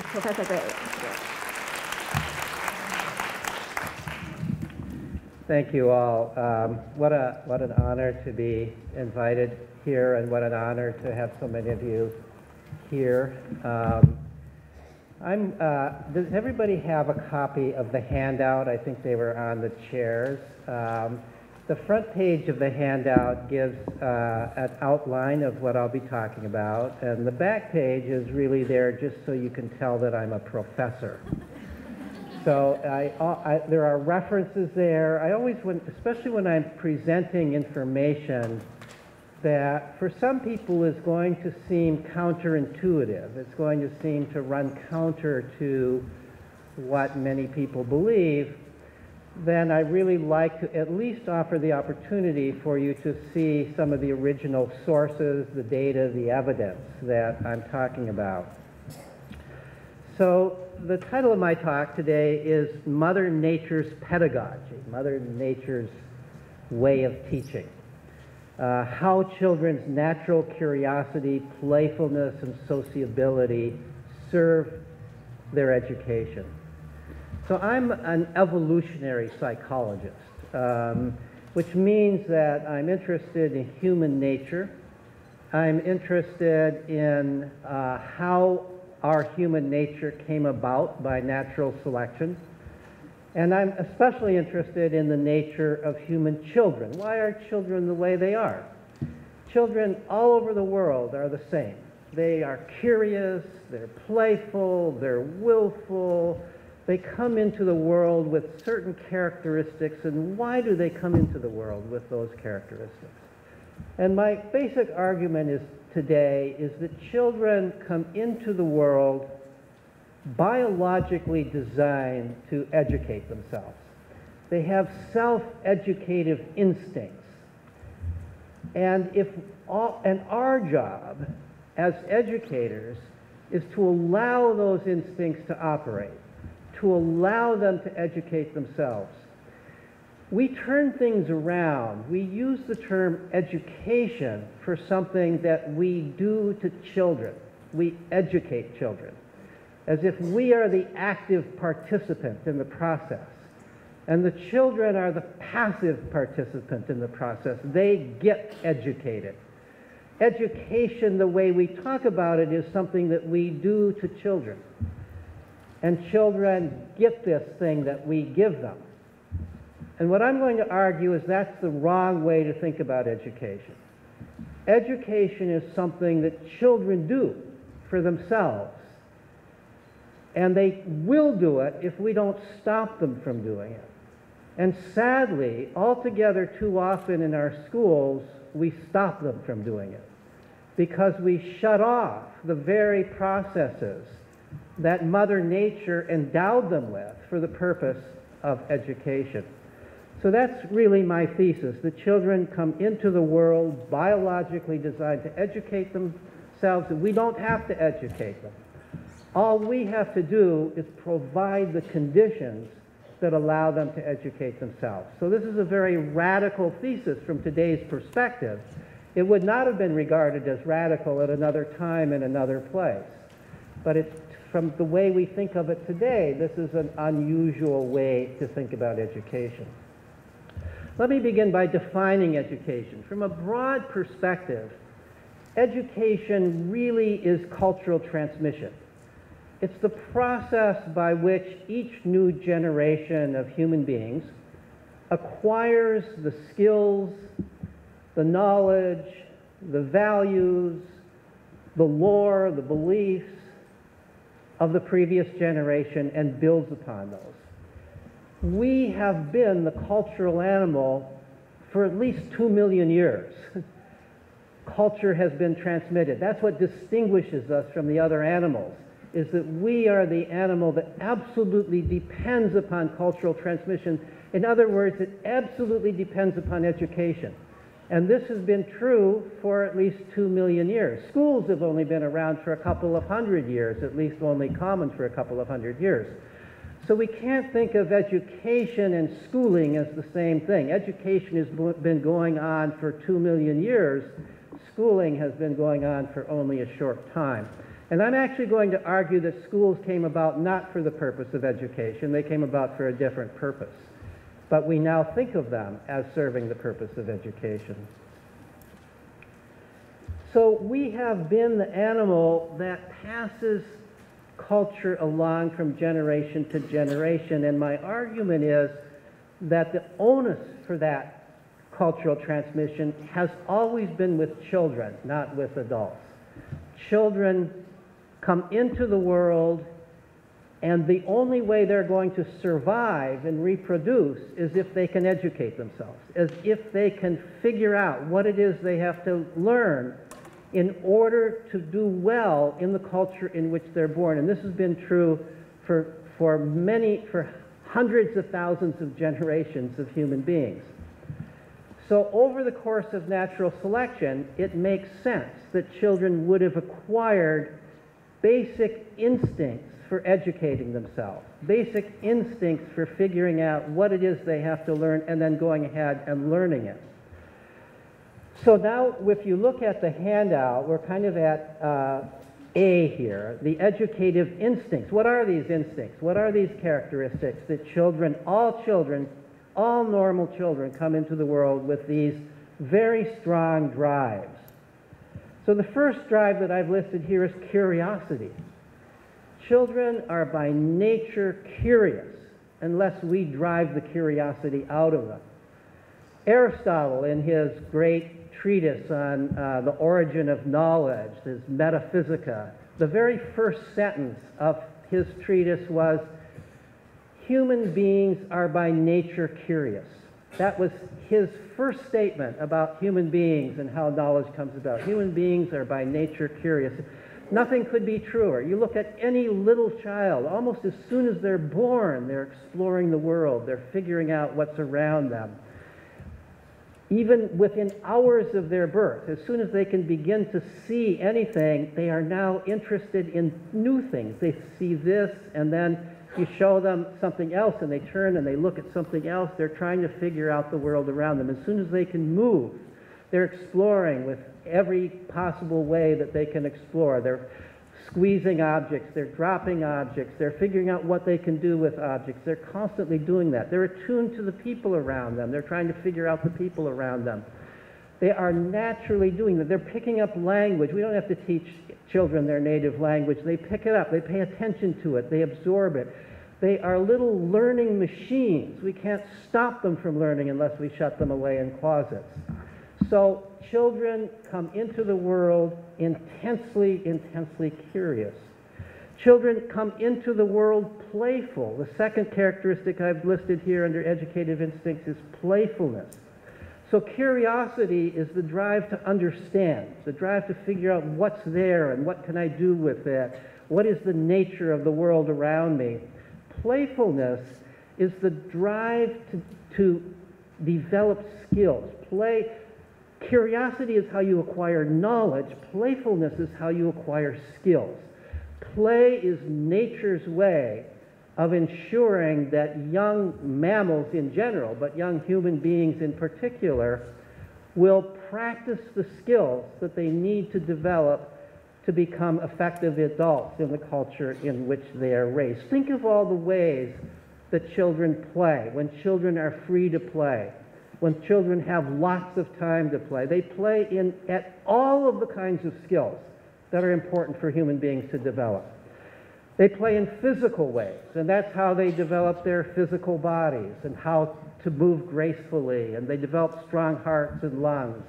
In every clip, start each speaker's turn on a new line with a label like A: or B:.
A: Professor Gray.
B: Thank you all. Um, what, a, what an honor to be invited here, and what an honor to have so many of you here. Um, I'm, uh, does everybody have a copy of the handout? I think they were on the chairs. Um, the front page of the handout gives uh, an outline of what I'll be talking about, and the back page is really there just so you can tell that I'm a professor. So I, I, there are references there. I always, when, especially when I'm presenting information that for some people is going to seem counterintuitive. It's going to seem to run counter to what many people believe. Then I really like to at least offer the opportunity for you to see some of the original sources, the data, the evidence that I'm talking about. So the title of my talk today is Mother Nature's Pedagogy, Mother Nature's Way of Teaching. Uh, how children's natural curiosity, playfulness, and sociability serve their education. So I'm an evolutionary psychologist, um, which means that I'm interested in human nature. I'm interested in uh, how our human nature came about by natural selection. And I'm especially interested in the nature of human children. Why are children the way they are? Children all over the world are the same. They are curious, they're playful, they're willful. They come into the world with certain characteristics. And why do they come into the world with those characteristics? And my basic argument is today is that children come into the world biologically designed to educate themselves. They have self-educative instincts. And if all, and our job as educators is to allow those instincts to operate, to allow them to educate themselves. We turn things around. We use the term education for something that we do to children. We educate children as if we are the active participant in the process. And the children are the passive participant in the process. They get educated. Education, the way we talk about it, is something that we do to children. And children get this thing that we give them. And what I'm going to argue is that's the wrong way to think about education. Education is something that children do for themselves and they will do it if we don't stop them from doing it. And sadly, altogether too often in our schools, we stop them from doing it because we shut off the very processes that Mother Nature endowed them with for the purpose of education. So that's really my thesis. The children come into the world biologically designed to educate themselves, and we don't have to educate them. All we have to do is provide the conditions that allow them to educate themselves. So this is a very radical thesis from today's perspective. It would not have been regarded as radical at another time in another place. But it's from the way we think of it today, this is an unusual way to think about education. Let me begin by defining education. From a broad perspective, education really is cultural transmission. It's the process by which each new generation of human beings acquires the skills, the knowledge, the values, the lore, the beliefs of the previous generation and builds upon those. We have been the cultural animal for at least two million years. Culture has been transmitted. That's what distinguishes us from the other animals is that we are the animal that absolutely depends upon cultural transmission. In other words, it absolutely depends upon education. And this has been true for at least two million years. Schools have only been around for a couple of hundred years, at least only common for a couple of hundred years. So we can't think of education and schooling as the same thing. Education has been going on for two million years. Schooling has been going on for only a short time. And I'm actually going to argue that schools came about not for the purpose of education, they came about for a different purpose. But we now think of them as serving the purpose of education. So we have been the animal that passes culture along from generation to generation, and my argument is that the onus for that cultural transmission has always been with children, not with adults. Children come into the world, and the only way they're going to survive and reproduce is if they can educate themselves, as if they can figure out what it is they have to learn in order to do well in the culture in which they're born. And this has been true for, for many, for hundreds of thousands of generations of human beings. So over the course of natural selection, it makes sense that children would have acquired basic instincts for educating themselves, basic instincts for figuring out what it is they have to learn and then going ahead and learning it. So now, if you look at the handout, we're kind of at uh, A here, the educative instincts. What are these instincts? What are these characteristics that children, all children, all normal children come into the world with these very strong drives? So the first drive that I've listed here is curiosity. Children are by nature curious unless we drive the curiosity out of them. Aristotle, in his great treatise on uh, the origin of knowledge, his Metaphysica, the very first sentence of his treatise was Human beings are by nature curious. That was his first statement about human beings and how knowledge comes about. Human beings are by nature curious. Nothing could be truer. You look at any little child, almost as soon as they're born, they're exploring the world, they're figuring out what's around them. Even within hours of their birth, as soon as they can begin to see anything, they are now interested in new things. They see this, and then you show them something else, and they turn and they look at something else. They're trying to figure out the world around them. As soon as they can move, they're exploring with every possible way that they can explore. They're squeezing objects, they're dropping objects, they're figuring out what they can do with objects. They're constantly doing that. They're attuned to the people around them. They're trying to figure out the people around them. They are naturally doing that. They're picking up language. We don't have to teach children their native language. They pick it up, they pay attention to it, they absorb it. They are little learning machines. We can't stop them from learning unless we shut them away in closets. So children come into the world intensely, intensely curious. Children come into the world playful. The second characteristic I've listed here under educative instincts is playfulness. So curiosity is the drive to understand, the drive to figure out what's there and what can I do with that. What is the nature of the world around me? Playfulness is the drive to, to develop skills. Play, curiosity is how you acquire knowledge. Playfulness is how you acquire skills. Play is nature's way of ensuring that young mammals in general, but young human beings in particular, will practice the skills that they need to develop to become effective adults in the culture in which they are raised. Think of all the ways that children play, when children are free to play, when children have lots of time to play. They play in at all of the kinds of skills that are important for human beings to develop. They play in physical ways, and that's how they develop their physical bodies and how to move gracefully, and they develop strong hearts and lungs.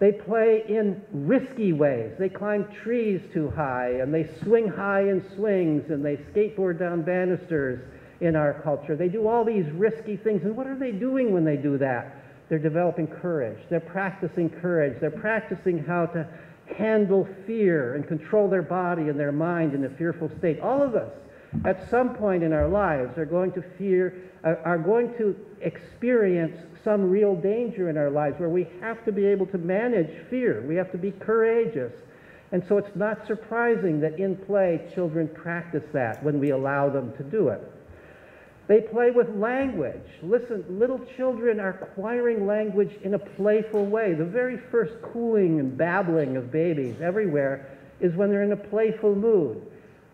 B: They play in risky ways. They climb trees too high, and they swing high in swings, and they skateboard down banisters in our culture. They do all these risky things, and what are they doing when they do that? They're developing courage. They're practicing courage. They're practicing how to handle fear and control their body and their mind in a fearful state. All of us, at some point in our lives, are going to fear, are going to experience some real danger in our lives where we have to be able to manage fear. We have to be courageous. And so it's not surprising that in play, children practice that when we allow them to do it. They play with language. Listen, little children are acquiring language in a playful way. The very first cooing and babbling of babies everywhere is when they're in a playful mood.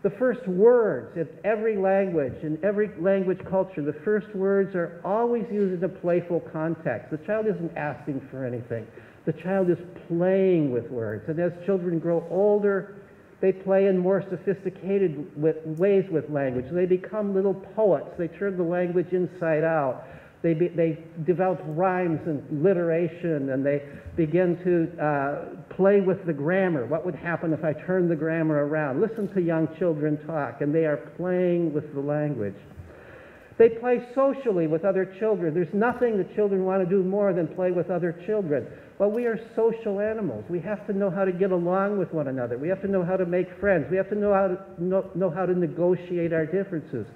B: The first words in every language, in every language culture, the first words are always used in a playful context. The child isn't asking for anything. The child is playing with words. And as children grow older, they play in more sophisticated ways with language. They become little poets. They turn the language inside out. They, be, they develop rhymes and alliteration, and they begin to uh, play with the grammar. What would happen if I turned the grammar around? Listen to young children talk, and they are playing with the language. They play socially with other children. There's nothing that children want to do more than play with other children. But we are social animals. We have to know how to get along with one another. We have to know how to make friends. We have to know how to, know, know how to negotiate our differences.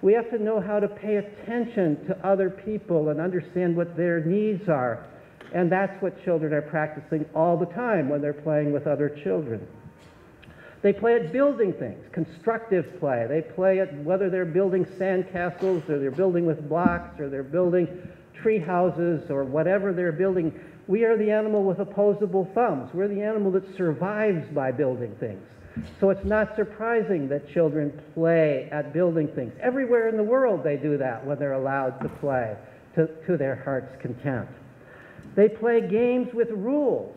B: We have to know how to pay attention to other people and understand what their needs are. And that's what children are practicing all the time when they're playing with other children. They play at building things, constructive play. They play at whether they're building sandcastles or they're building with blocks or they're building tree houses or whatever they're building. We are the animal with opposable thumbs. We're the animal that survives by building things. So it's not surprising that children play at building things. Everywhere in the world they do that when they're allowed to play to, to their heart's content. They play games with rules.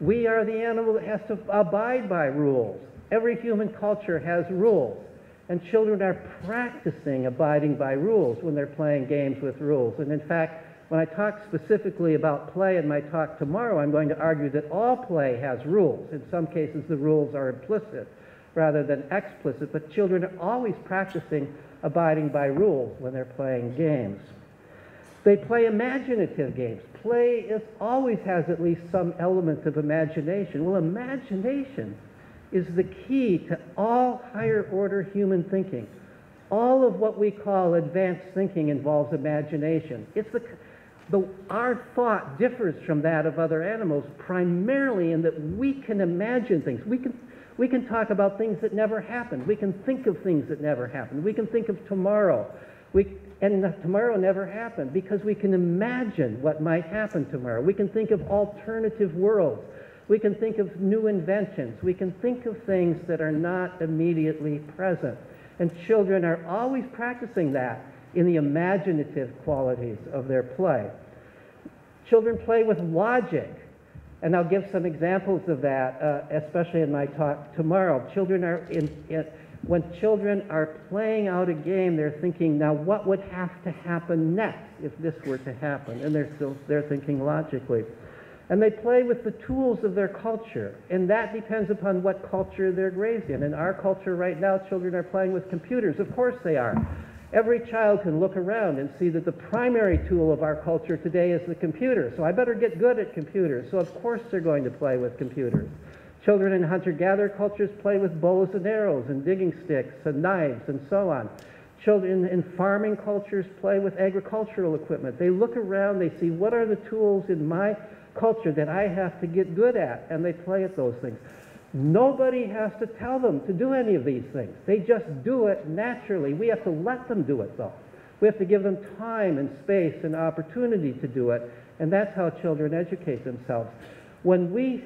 B: We are the animal that has to abide by rules. Every human culture has rules. And children are practicing abiding by rules when they're playing games with rules. And in fact, when I talk specifically about play in my talk tomorrow, I'm going to argue that all play has rules. In some cases, the rules are implicit rather than explicit, but children are always practicing abiding by rules when they're playing games. They play imaginative games. Play is, always has at least some element of imagination. Well, imagination is the key to all higher order human thinking. All of what we call advanced thinking involves imagination. It's the, the, our thought differs from that of other animals primarily in that we can imagine things. We can, we can talk about things that never happened. We can think of things that never happened. We can think of tomorrow. We, and tomorrow never happened because we can imagine what might happen tomorrow. We can think of alternative worlds. We can think of new inventions. We can think of things that are not immediately present. And children are always practicing that in the imaginative qualities of their play. Children play with logic, and I'll give some examples of that, uh, especially in my talk tomorrow. Children are in, in, when children are playing out a game, they're thinking, now what would have to happen next if this were to happen? And they're still they're thinking logically. And they play with the tools of their culture, and that depends upon what culture they're raised in. In our culture right now, children are playing with computers. Of course they are. Every child can look around and see that the primary tool of our culture today is the computer. So I better get good at computers. So of course they're going to play with computers. Children in hunter-gatherer cultures play with bows and arrows and digging sticks and knives and so on. Children in farming cultures play with agricultural equipment. They look around, they see what are the tools in my culture that I have to get good at, and they play at those things. Nobody has to tell them to do any of these things. They just do it naturally. We have to let them do it, though. We have to give them time and space and opportunity to do it, and that's how children educate themselves. When we,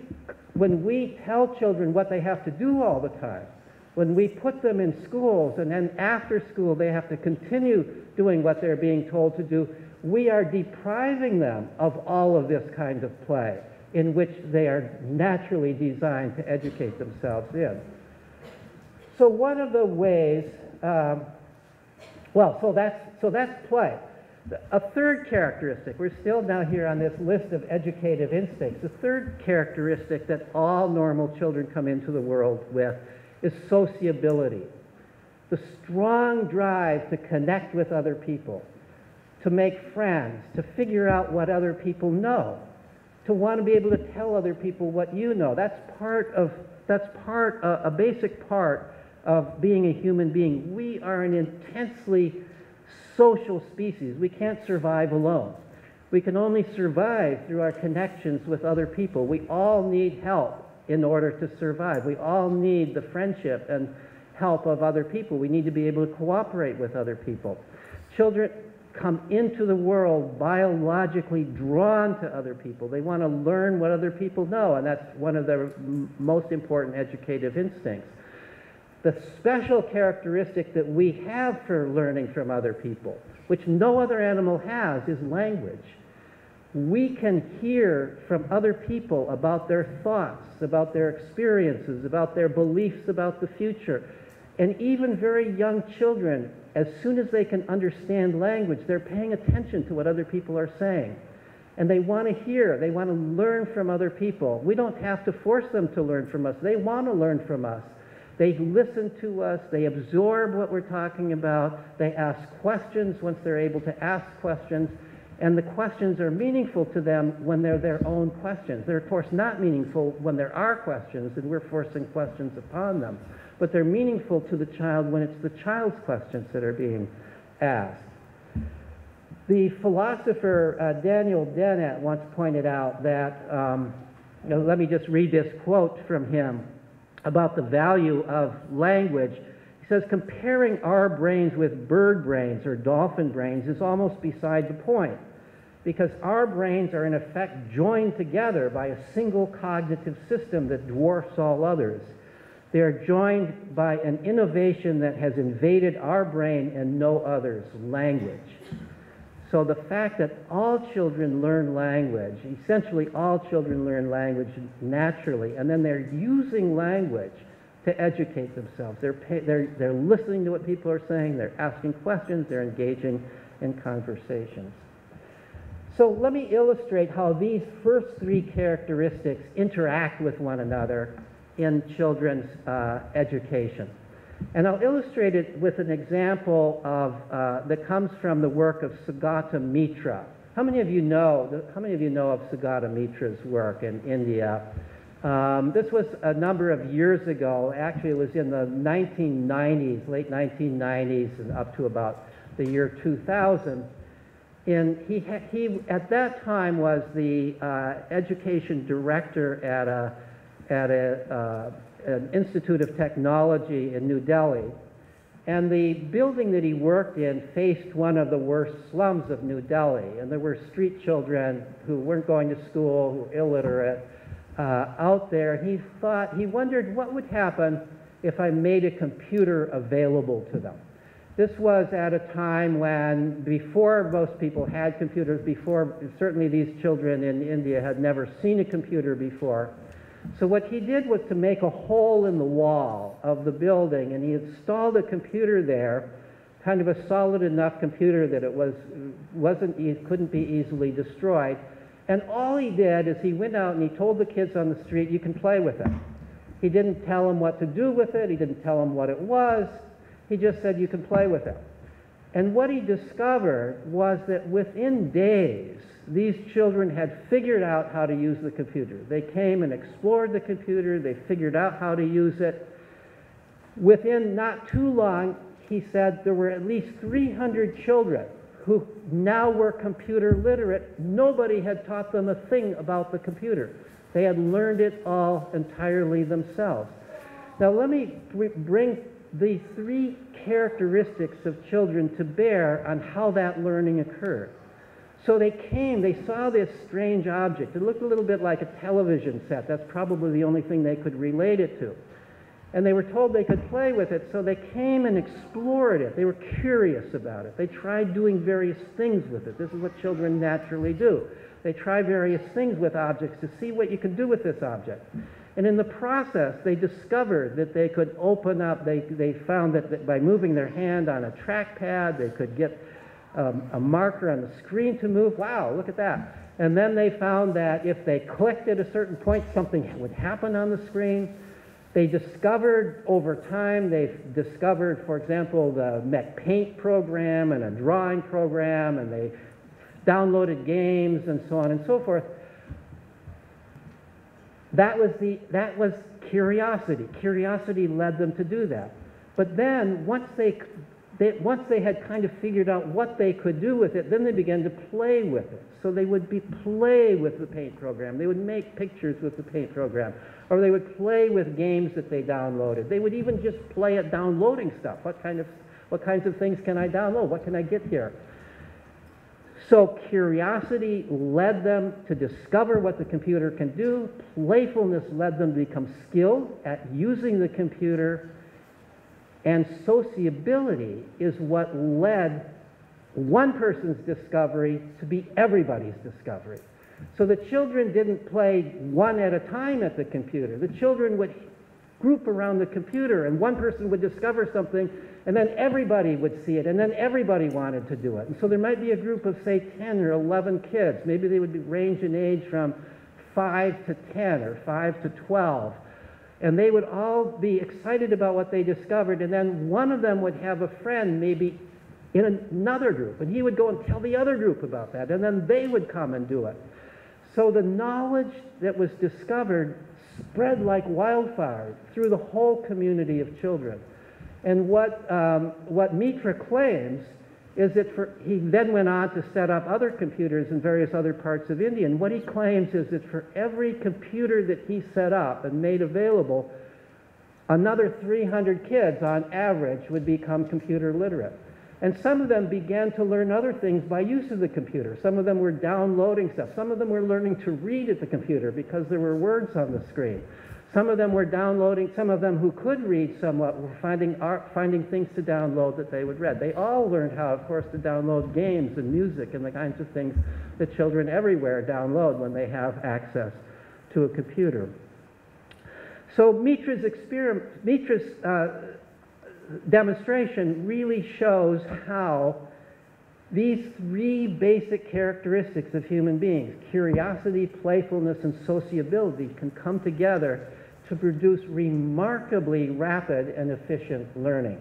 B: when we tell children what they have to do all the time, when we put them in schools and then after school they have to continue doing what they're being told to do, we are depriving them of all of this kind of play in which they are naturally designed to educate themselves in. So one of the ways, um, well, so that's, so that's play. A third characteristic, we're still now here on this list of educative instincts. The third characteristic that all normal children come into the world with is sociability. The strong drive to connect with other people, to make friends, to figure out what other people know, to want to be able to tell other people what you know. That's part of, that's part, uh, a basic part of being a human being. We are an intensely social species. We can't survive alone. We can only survive through our connections with other people. We all need help in order to survive. We all need the friendship and help of other people. We need to be able to cooperate with other people. Children, come into the world biologically drawn to other people. They want to learn what other people know, and that's one of their most important educative instincts. The special characteristic that we have for learning from other people, which no other animal has, is language. We can hear from other people about their thoughts, about their experiences, about their beliefs about the future. And even very young children, as soon as they can understand language, they're paying attention to what other people are saying. And they want to hear, they want to learn from other people. We don't have to force them to learn from us, they want to learn from us. They listen to us, they absorb what we're talking about, they ask questions once they're able to ask questions, and the questions are meaningful to them when they're their own questions. They're, of course, not meaningful when there are questions and we're forcing questions upon them, but they're meaningful to the child when it's the child's questions that are being asked. The philosopher uh, Daniel Dennett once pointed out that, um, let me just read this quote from him about the value of language. He says, comparing our brains with bird brains or dolphin brains is almost beside the point because our brains are in effect joined together by a single cognitive system that dwarfs all others. They are joined by an innovation that has invaded our brain and no others language. So the fact that all children learn language, essentially all children learn language naturally, and then they're using language to educate themselves. They're, pay, they're, they're listening to what people are saying, they're asking questions, they're engaging in conversations. So let me illustrate how these first three characteristics interact with one another in children's uh, education. And I'll illustrate it with an example of, uh, that comes from the work of Sugata Mitra. How many of you know, how many of you know of Sugata Mitra's work in India? Um, this was a number of years ago. Actually, it was in the 1990s, late 1990s, and up to about the year 2000. And he, he at that time was the uh, education director at a, at a uh, an Institute of Technology in New Delhi. And the building that he worked in faced one of the worst slums of New Delhi. And there were street children who weren't going to school, who were illiterate, uh, out there. He thought, he wondered what would happen if I made a computer available to them. This was at a time when, before most people had computers, before certainly these children in India had never seen a computer before. So what he did was to make a hole in the wall of the building, and he installed a computer there, kind of a solid enough computer that it was wasn't couldn't be easily destroyed. And all he did is he went out and he told the kids on the street, "You can play with it." He didn't tell them what to do with it. He didn't tell them what it was. He just said, "You can play with it." And what he discovered was that within days, these children had figured out how to use the computer. They came and explored the computer, they figured out how to use it. Within not too long, he said there were at least 300 children who now were computer literate. Nobody had taught them a thing about the computer. They had learned it all entirely themselves. Now, let me bring the three characteristics of children to bear on how that learning occurred. So they came, they saw this strange object. It looked a little bit like a television set. That's probably the only thing they could relate it to. And they were told they could play with it, so they came and explored it. They were curious about it. They tried doing various things with it. This is what children naturally do. They try various things with objects to see what you can do with this object. And in the process, they discovered that they could open up, they, they found that, by moving their hand on a trackpad, they could get um, a marker on the screen to move. Wow, look at that. And then they found that if they clicked at a certain point, something would happen on the screen. They discovered over time, they've discovered, for example, the Mech Paint program and a drawing program, and they downloaded games and so on and so forth. That was, the, that was curiosity. Curiosity led them to do that. But then, once they they, once they had kind of figured out what they could do with it, then they began to play with it. So they would be play with the paint program. They would make pictures with the paint program. Or they would play with games that they downloaded. They would even just play at downloading stuff. What kind of what kinds of things can I download? What can I get here? So curiosity led them to discover what the computer can do. Playfulness led them to become skilled at using the computer. And sociability is what led one person's discovery to be everybody's discovery. So the children didn't play one at a time at the computer. The children would group around the computer, and one person would discover something, and then everybody would see it, and then everybody wanted to do it. And so there might be a group of, say, 10 or 11 kids. Maybe they would be range in age from 5 to 10 or 5 to 12. And they would all be excited about what they discovered, and then one of them would have a friend, maybe in another group, and he would go and tell the other group about that, and then they would come and do it. So the knowledge that was discovered spread like wildfire through the whole community of children. And what, um, what Mitra claims is that for, he then went on to set up other computers in various other parts of India. And what he claims is that for every computer that he set up and made available, another 300 kids on average would become computer literate. And some of them began to learn other things by use of the computer. Some of them were downloading stuff. Some of them were learning to read at the computer because there were words on the screen. Some of them were downloading, some of them who could read somewhat were finding, art, finding things to download that they would read. They all learned how, of course, to download games and music and the kinds of things that children everywhere download when they have access to a computer. So Mitra's, experiment, Mitra's uh, demonstration really shows how these three basic characteristics of human beings curiosity, playfulness, and sociability can come together to produce remarkably rapid and efficient learning.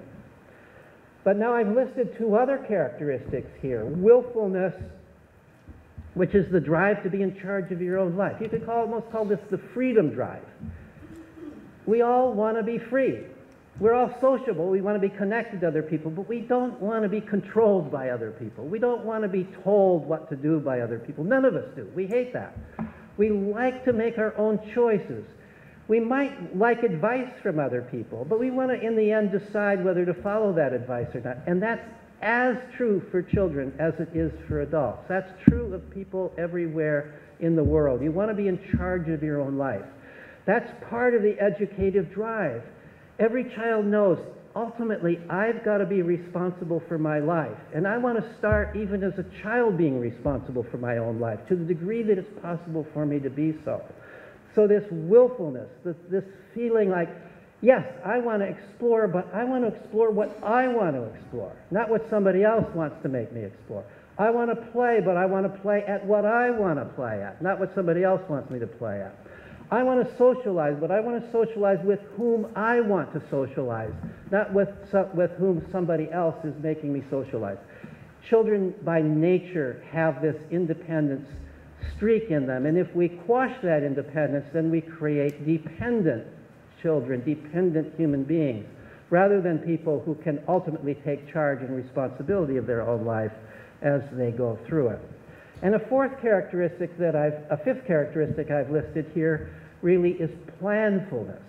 B: But now I've listed two other characteristics here willfulness, which is the drive to be in charge of your own life. You could call, almost call this the freedom drive. We all want to be free. We're all sociable. We want to be connected to other people, but we don't want to be controlled by other people. We don't want to be told what to do by other people. None of us do. We hate that. We like to make our own choices. We might like advice from other people, but we want to, in the end, decide whether to follow that advice or not. And that's as true for children as it is for adults. That's true of people everywhere in the world. You want to be in charge of your own life. That's part of the educative drive. Every child knows ultimately I've got to be responsible for my life. And I want to start even as a child being responsible for my own life to the degree that it's possible for me to be so. So, this willfulness, this, this feeling like, yes, I want to explore, but I want to explore what I want to explore, not what somebody else wants to make me explore. I want to play, but I want to play at what I want to play at, not what somebody else wants me to play at. I want to socialize, but I want to socialize with whom I want to socialize, not with, with whom somebody else is making me socialize. Children by nature have this independence streak in them, and if we quash that independence, then we create dependent children, dependent human beings, rather than people who can ultimately take charge and responsibility of their own life as they go through it. And a fourth characteristic that I've, a fifth characteristic I've listed here really is planfulness.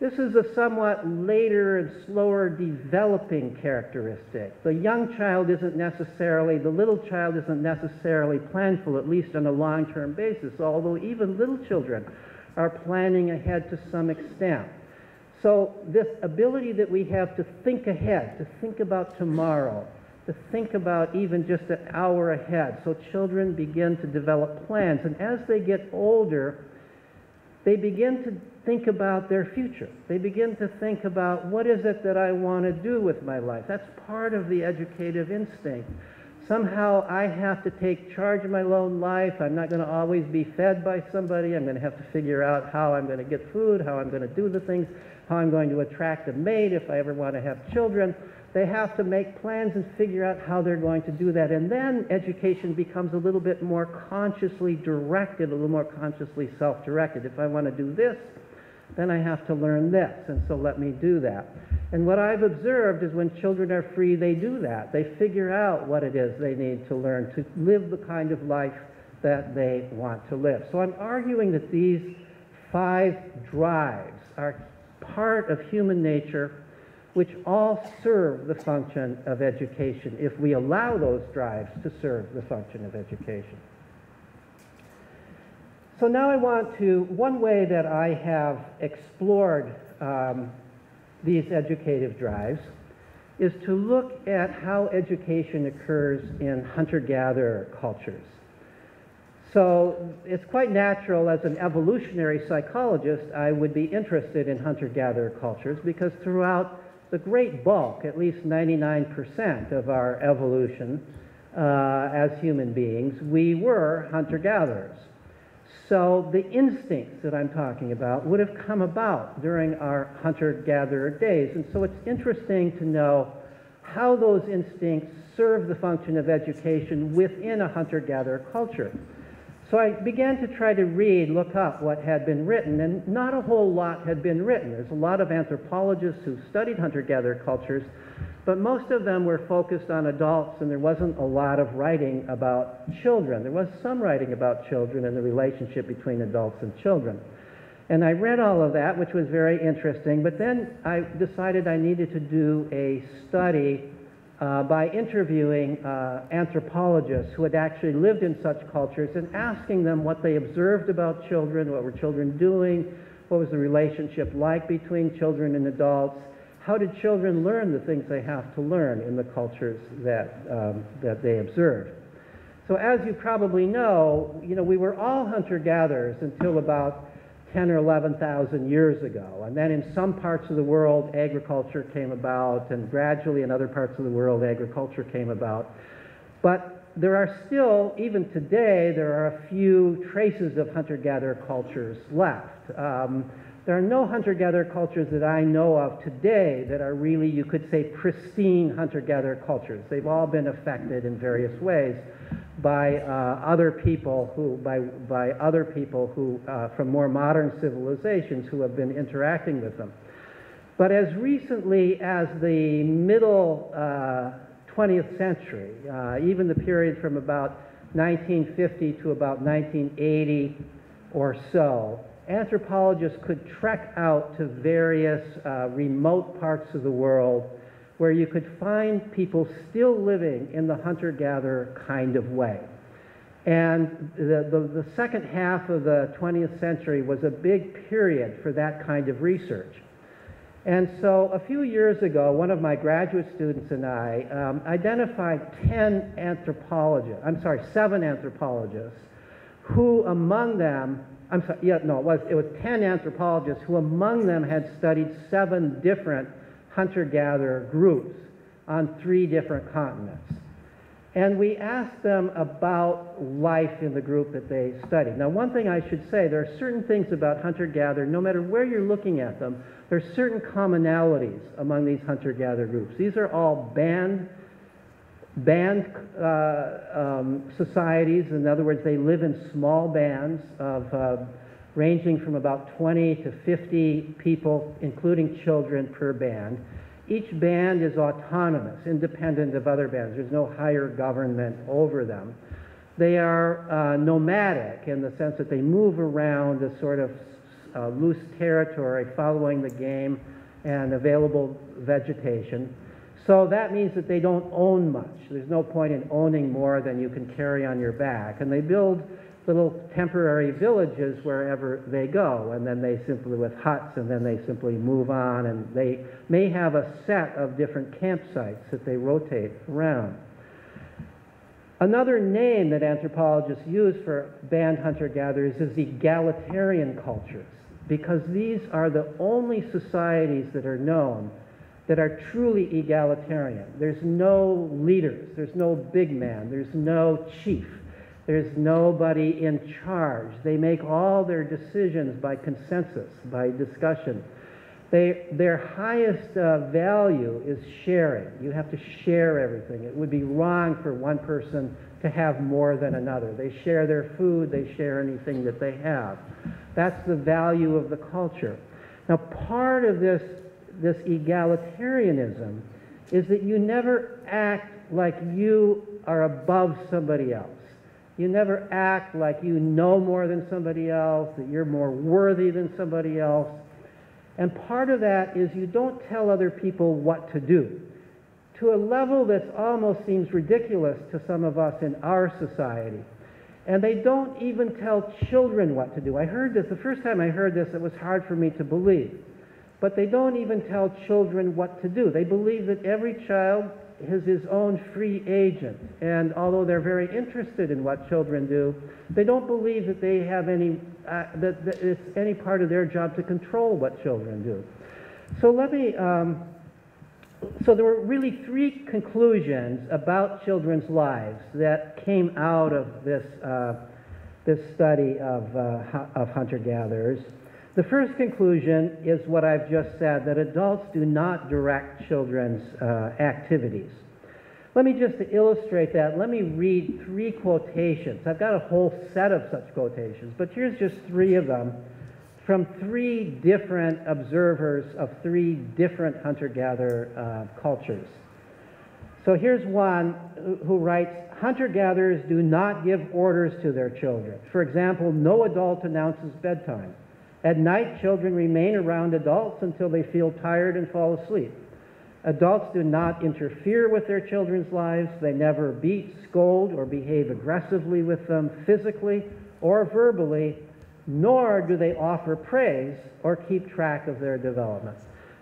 B: This is a somewhat later and slower developing characteristic. The young child isn't necessarily, the little child isn't necessarily planful, at least on a long term basis, although even little children are planning ahead to some extent. So, this ability that we have to think ahead, to think about tomorrow, to think about even just an hour ahead. So, children begin to develop plans. And as they get older, they begin to think about their future. They begin to think about what is it that I want to do with my life. That's part of the educative instinct. Somehow I have to take charge of my own life. I'm not going to always be fed by somebody. I'm going to have to figure out how I'm going to get food, how I'm going to do the things, how I'm going to attract a mate if I ever want to have children. They have to make plans and figure out how they're going to do that. And then education becomes a little bit more consciously directed, a little more consciously self directed. If I want to do this, then I have to learn this, and so let me do that. And what I've observed is when children are free, they do that. They figure out what it is they need to learn to live the kind of life that they want to live. So I'm arguing that these five drives are part of human nature which all serve the function of education if we allow those drives to serve the function of education. So now I want to, one way that I have explored um, these educative drives is to look at how education occurs in hunter-gatherer cultures. So it's quite natural as an evolutionary psychologist, I would be interested in hunter-gatherer cultures because throughout the great bulk, at least 99% of our evolution uh, as human beings, we were hunter-gatherers. So the instincts that I'm talking about would have come about during our hunter-gatherer days. And so it's interesting to know how those instincts serve the function of education within a hunter-gatherer culture. So I began to try to read, look up what had been written, and not a whole lot had been written. There's a lot of anthropologists who studied hunter-gatherer cultures, but most of them were focused on adults, and there wasn't a lot of writing about children. There was some writing about children and the relationship between adults and children. And I read all of that, which was very interesting, but then I decided I needed to do a study uh, by interviewing uh, anthropologists who had actually lived in such cultures and asking them what they observed about children, what were children doing, what was the relationship like between children and adults, how did children learn the things they have to learn in the cultures that, um, that they observed. So as you probably know, you know, we were all hunter-gatherers until about 10 or 11,000 years ago. And then in some parts of the world, agriculture came about, and gradually in other parts of the world, agriculture came about. But there are still, even today, there are a few traces of hunter-gatherer cultures left. Um, there are no hunter-gatherer cultures that I know of today that are really, you could say, pristine hunter-gatherer cultures. They've all been affected in various ways by uh, other people who, by, by other people who, uh, from more modern civilizations who have been interacting with them. But as recently as the middle uh, 20th century, uh, even the period from about 1950 to about 1980 or so, anthropologists could trek out to various uh, remote parts of the world where you could find people still living in the hunter-gatherer kind of way. And the, the, the, second half of the 20th century was a big period for that kind of research. And so a few years ago, one of my graduate students and I um, identified 10 anthropologists, I'm sorry, seven anthropologists, who among them, I'm sorry, yeah, no, it was, it was 10 anthropologists who among them had studied seven different hunter-gatherer groups on three different continents. And we asked them about life in the group that they studied. Now, one thing I should say, there are certain things about hunter-gatherer, no matter where you're looking at them, there are certain commonalities among these hunter-gatherer groups. These are all band, band uh, um, societies. In other words, they live in small bands of uh, ranging from about 20 to 50 people, including children per band. Each band is autonomous, independent of other bands. There's no higher government over them. They are uh, nomadic in the sense that they move around a sort of uh, loose territory following the game and available vegetation. So that means that they don't own much. There's no point in owning more than you can carry on your back. And they build little temporary villages wherever they go, and then they simply, with huts, and then they simply move on, and they may have a set of different campsites that they rotate around. Another name that anthropologists use for band hunter gatherers is egalitarian cultures, because these are the only societies that are known that are truly egalitarian. There's no leaders, there's no big man, there's no chief there's nobody in charge. They make all their decisions by consensus, by discussion. They, their highest uh, value is sharing. You have to share everything. It would be wrong for one person to have more than another. They share their food, they share anything that they have. That's the value of the culture. Now, part of this, this egalitarianism is that you never act like you are above somebody else. You never act like you know more than somebody else, that you're more worthy than somebody else. And part of that is you don't tell other people what to do to a level that almost seems ridiculous to some of us in our society. And they don't even tell children what to do. I heard this, the first time I heard this, it was hard for me to believe. But they don't even tell children what to do. They believe that every child is his own free agent. And although they're very interested in what children do, they don't believe that they have any, uh, that, that, it's any part of their job to control what children do. So let me, um, so there were really three conclusions about children's lives that came out of this, uh, this study of, uh, of hunter-gatherers. The first conclusion is what I've just said, that adults do not direct children's uh, activities. Let me just illustrate that, let me read three quotations. I've got a whole set of such quotations, but here's just three of them from three different observers of three different hunter-gatherer uh, cultures. So here's one who writes, hunter-gatherers do not give orders to their children. For example, no adult announces bedtime. At night, children remain around adults until they feel tired and fall asleep. Adults do not interfere with their children's lives. They never beat, scold, or behave aggressively with them physically or verbally nor do they offer praise or keep track of their development.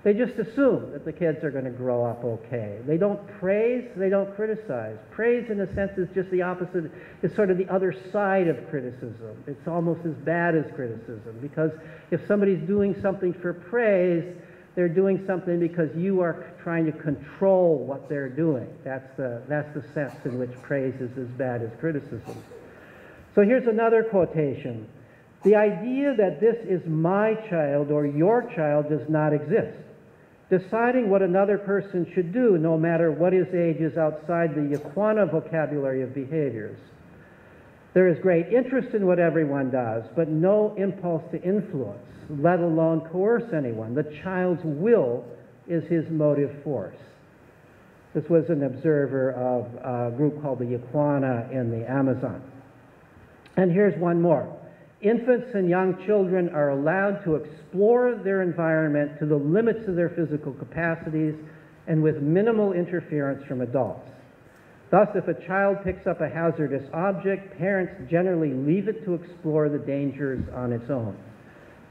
B: They just assume that the kids are going to grow up okay. They don't praise, they don't criticize. Praise, in a sense, is just the opposite, is sort of the other side of criticism. It's almost as bad as criticism because if somebody's doing something for praise, they're doing something because you are trying to control what they're doing. That's the, that's the sense in which praise is as bad as criticism. So here's another quotation. The idea that this is my child or your child does not exist. Deciding what another person should do, no matter what his age, is outside the Yequana vocabulary of behaviors. There is great interest in what everyone does, but no impulse to influence, let alone coerce anyone. The child's will is his motive force. This was an observer of a group called the Yequana in the Amazon. And here's one more. Infants and young children are allowed to explore their environment to the limits of their physical capacities and with minimal interference from adults. Thus, if a child picks up a hazardous object, parents generally leave it to explore the dangers on its own.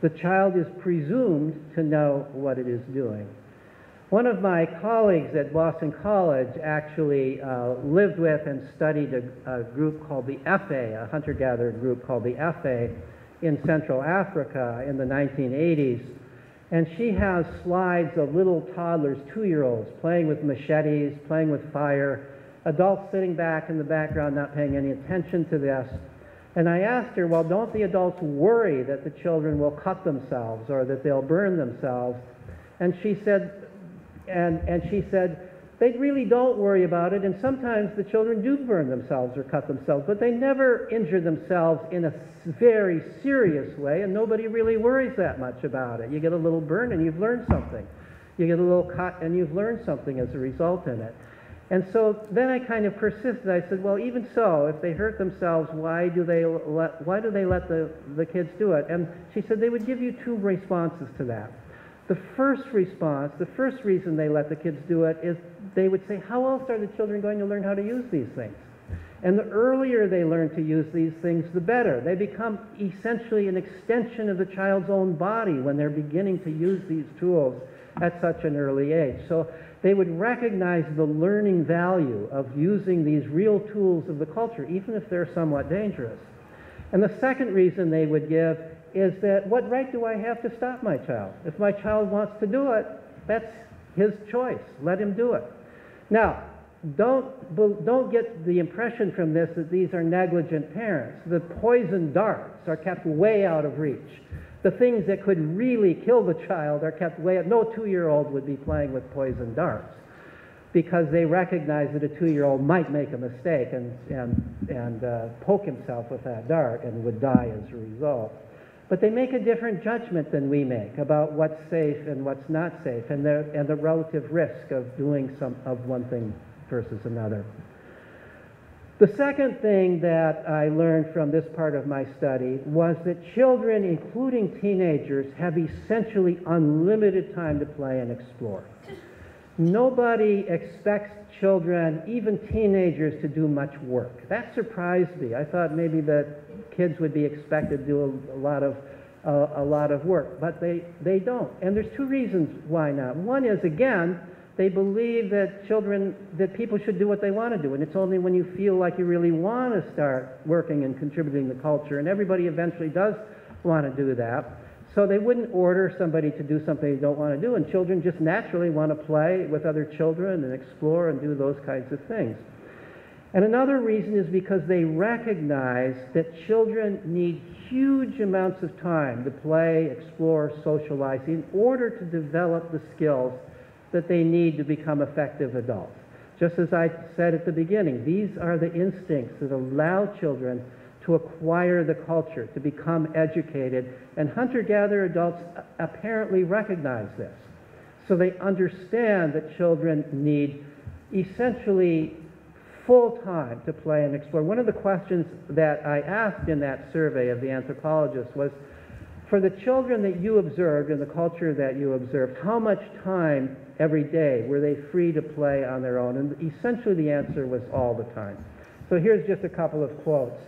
B: The child is presumed to know what it is doing. One of my colleagues at Boston College actually uh, lived with and studied a, a group called the Efe, a hunter-gatherer group called the Efe in Central Africa in the 1980s. And she has slides of little toddlers, two-year-olds, playing with machetes, playing with fire, adults sitting back in the background not paying any attention to this. And I asked her, well, don't the adults worry that the children will cut themselves or that they'll burn themselves? And she said, and, and she said, they really don't worry about it, and sometimes the children do burn themselves or cut themselves, but they never injure themselves in a very serious way, and nobody really worries that much about it. You get a little burn and you've learned something. You get a little cut and you've learned something as a result in it. And so then I kind of persisted. I said, well, even so, if they hurt themselves, why do they let, why do they let the, the kids do it? And she said they would give you two responses to that. The first response, the first reason they let the kids do it is they would say, how else are the children going to learn how to use these things? And the earlier they learn to use these things, the better. They become essentially an extension of the child's own body when they're beginning to use these tools at such an early age. So they would recognize the learning value of using these real tools of the culture, even if they're somewhat dangerous. And the second reason they would give is that what right do I have to stop my child? If my child wants to do it, that's his choice. Let him do it. Now, don't, don't get the impression from this that these are negligent parents. The poison darts are kept way out of reach. The things that could really kill the child are kept way out. No two-year-old would be playing with poison darts because they recognize that a two-year-old might make a mistake and, and, and uh, poke himself with that dart and would die as a result. But they make a different judgment than we make about what's safe and what's not safe and the, and the relative risk of doing some of one thing versus another. The second thing that I learned from this part of my study was that children, including teenagers, have essentially unlimited time to play and explore. Nobody expects children, even teenagers, to do much work. That surprised me. I thought maybe that kids would be expected to do a, a lot of uh, a lot of work, but they, they don't. And there's two reasons why not. One is, again, they believe that children, that people should do what they want to do, and it's only when you feel like you really want to start working and contributing to culture, and everybody eventually does want to do that. So they wouldn't order somebody to do something they don't want to do, and children just naturally want to play with other children and explore and do those kinds of things. And another reason is because they recognize that children need huge amounts of time to play, explore, socialize in order to develop the skills that they need to become effective adults. Just as I said at the beginning, these are the instincts that allow children to acquire the culture, to become educated, and hunter gatherer adults apparently recognize this. So they understand that children need essentially full time to play and explore. One of the questions that I asked in that survey of the anthropologists was for the children that you observed in the culture that you observed, how much time every day were they free to play on their own? And essentially the answer was all the time. So here's just a couple of quotes.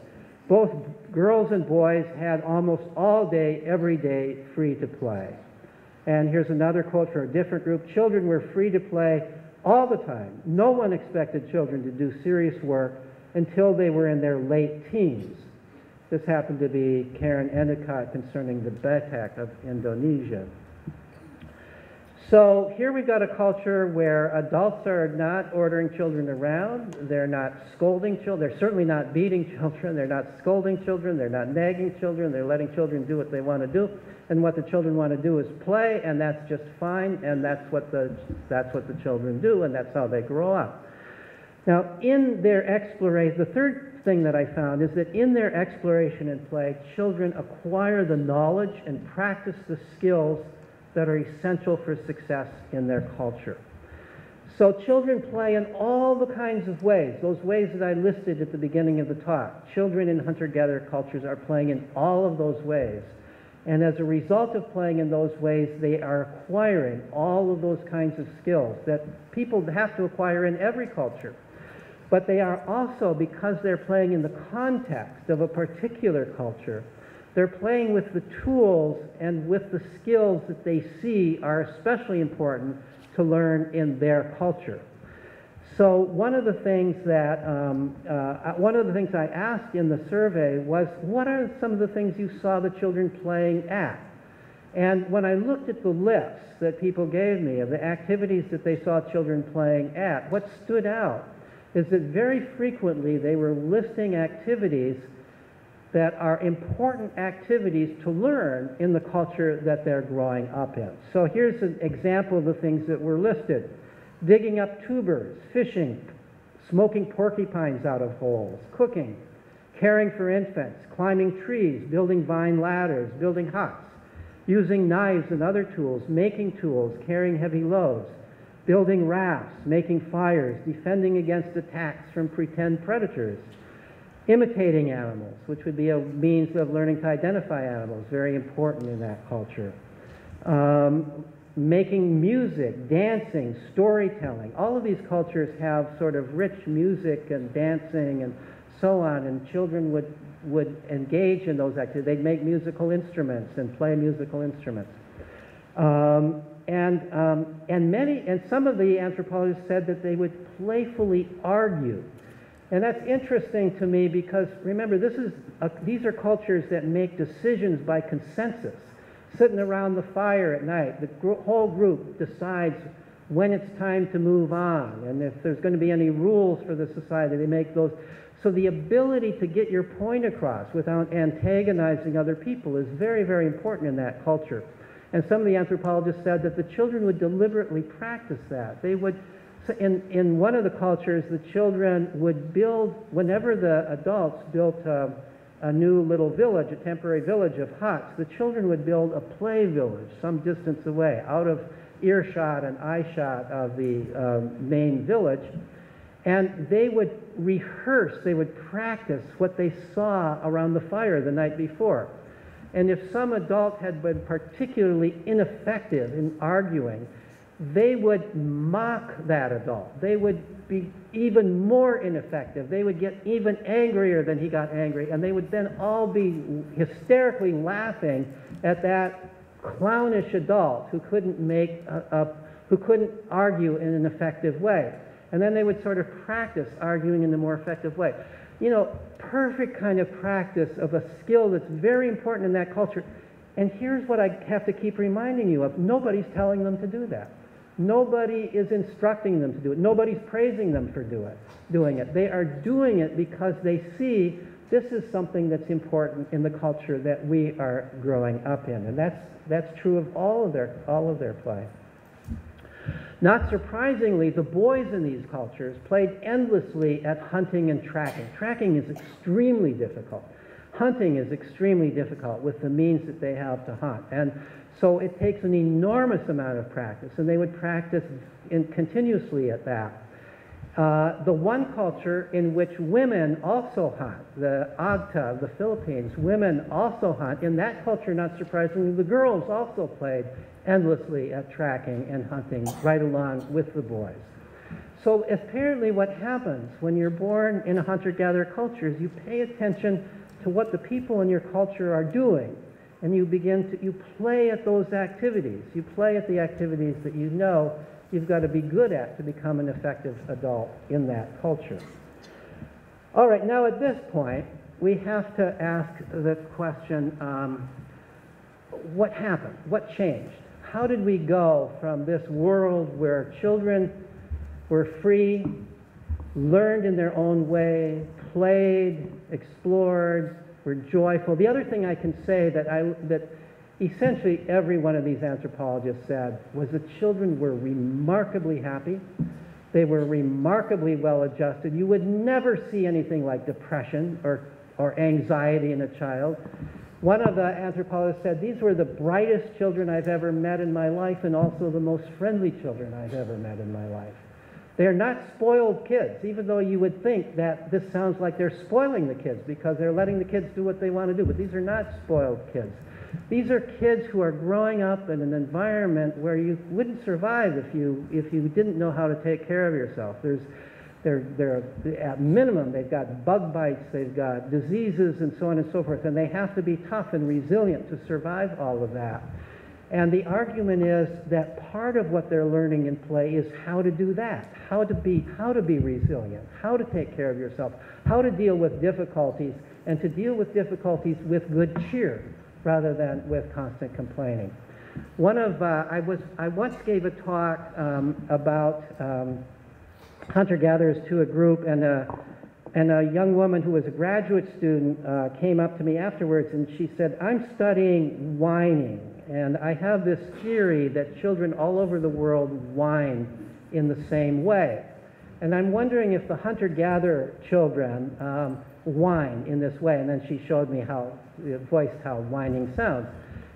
B: Both girls and boys had almost all day, every day, free to play. And here's another quote from a different group. Children were free to play all the time. No one expected children to do serious work until they were in their late teens. This happened to be Karen Endicott concerning the Batak of Indonesia. So here we've got a culture where adults are not ordering children around, they're not scolding children, they're certainly not beating children, they're not scolding children, they're not nagging children, they're letting children do what they want to do, and what the children want to do is play, and that's just fine, and that's what the, that's what the children do, and that's how they grow up. Now, in their exploration, the third thing that I found is that in their exploration and play, children acquire the knowledge and practice the skills that are essential for success in their culture. So children play in all the kinds of ways, those ways that I listed at the beginning of the talk. Children in hunter-gatherer cultures are playing in all of those ways. And as a result of playing in those ways, they are acquiring all of those kinds of skills that people have to acquire in every culture. But they are also, because they're playing in the context of a particular culture, they're playing with the tools and with the skills that they see are especially important to learn in their culture. So one of the things that um, uh, one of the things I asked in the survey was, what are some of the things you saw the children playing at? And when I looked at the lists that people gave me of the activities that they saw children playing at, what stood out is that very frequently they were listing activities that are important activities to learn in the culture that they're growing up in. So here's an example of the things that were listed. Digging up tubers, fishing, smoking porcupines out of holes, cooking, caring for infants, climbing trees, building vine ladders, building huts, using knives and other tools, making tools, carrying heavy loads, building rafts, making fires, defending against attacks from pretend predators, imitating animals, which would be a means of learning to identify animals, very important in that culture. Um, making music, dancing, storytelling. All of these cultures have sort of rich music and dancing and so on, and children would, would engage in those activities. They'd make musical instruments and play musical instruments. Um, and, um, and many, and some of the anthropologists said that they would playfully argue and that's interesting to me because remember, this is a, these are cultures that make decisions by consensus. Sitting around the fire at night, the gr- whole group decides when it's time to move on, and if there's going to be any rules for the society, they make those. So the ability to get your point across without antagonizing other people is very, very important in that culture. And some of the anthropologists said that the children would deliberately practice that. They would in, in one of the cultures, the children would build, whenever the adults built a, a new little village, a temporary village of huts, the children would build a play village some distance away, out of earshot and eyeshot of the um, main village. And they would rehearse, they would practice what they saw around the fire the night before. And if some adult had been particularly ineffective in arguing, they would mock that adult. They would be even more ineffective. They would get even angrier than he got angry. And they would then all be hysterically laughing at that clownish adult who couldn't make a who couldn't argue in an effective way. And then they would sort of practice arguing in a more effective way. You know, perfect kind of practice of a skill that's very important in that culture. And here's what I have to keep reminding you of nobody's telling them to do that. Nobody is instructing them to do it. Nobody's praising them for do it, doing it. They are doing it because they see this is something that's important in the culture that we are growing up in. And that's, that's true of all of their, all of their play. Not surprisingly, the boys in these cultures played endlessly at hunting and tracking. Tracking is extremely difficult. Hunting is extremely difficult with the means that they have to hunt. And so it takes an enormous amount of practice, and they would practice in, continuously at that. Uh, the one culture in which women also hunt, the Agta of the Philippines, women also hunt. In that culture, not surprisingly, the girls also played endlessly at tracking and hunting right along with the boys. So apparently what happens when you're born in a hunter-gatherer culture is you pay attention to what the people in your culture are doing and you begin to you play at those activities. You play at the activities that you know you've got to be good at to become an effective adult in that culture. All right, now at this point, we have to ask the question um, what happened? What changed? How did we go from this world where children were free, learned in their own way, played, explored, were joyful? The other thing I can say that, I, that essentially every one of these anthropologists said was that children were remarkably happy. They were remarkably well adjusted. You would never see anything like depression or, or anxiety in a child. One of the anthropologists said, These were the brightest children I've ever met in my life and also the most friendly children I've ever met in my life. They're not spoiled kids, even though you would think that this sounds like they're spoiling the kids because they're letting the kids do what they want to do. But these are not spoiled kids. These are kids who are growing up in an environment where you wouldn't survive if you, if you didn't know how to take care of yourself. There's, they're, they're, at minimum, they've got bug bites, they've got diseases, and so on and so forth, and they have to be tough and resilient to survive all of that. And the argument is that part of what they're learning in play is how to do that, how to be, how to be resilient, how to take care of yourself, how to deal with difficulties, and to deal with difficulties with good cheer rather than with constant complaining. One of, uh, I, was, I once gave a talk um, about um, hunter-gatherers to a group, and a, and a young woman who was a graduate student uh, came up to me afterwards, and she said, I'm studying whining, and I have this theory that children all over the world whine in the same way. And I'm wondering if the hunter-gatherer children um, whine in this way. And then she showed me how, voiced how whining sounds.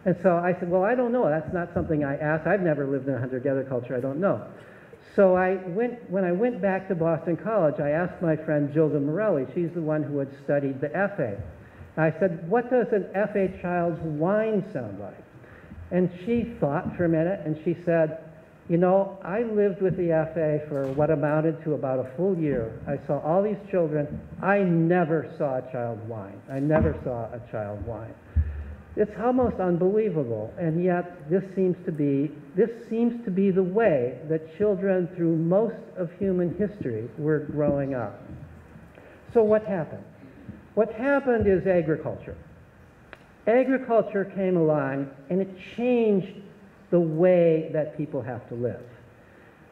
B: And so I said, well, I don't know. That's not something I asked. I've never lived in a hunter-gatherer culture. I don't know. So I went, when I went back to Boston College, I asked my friend Gilda Morelli. She's the one who had studied the Efe. I said, what does an Efe child's whine sound like? And she thought for a minute, and she said, you know, I lived with the Efe for what amounted to about a full year. I saw all these children. I never saw a child whine. I never saw a child whine. It's almost unbelievable, and yet this seems to be this seems to be the way that children through most of human history were growing up. So what happened? What happened is agriculture. Agriculture came along and it changed the way that people have to live.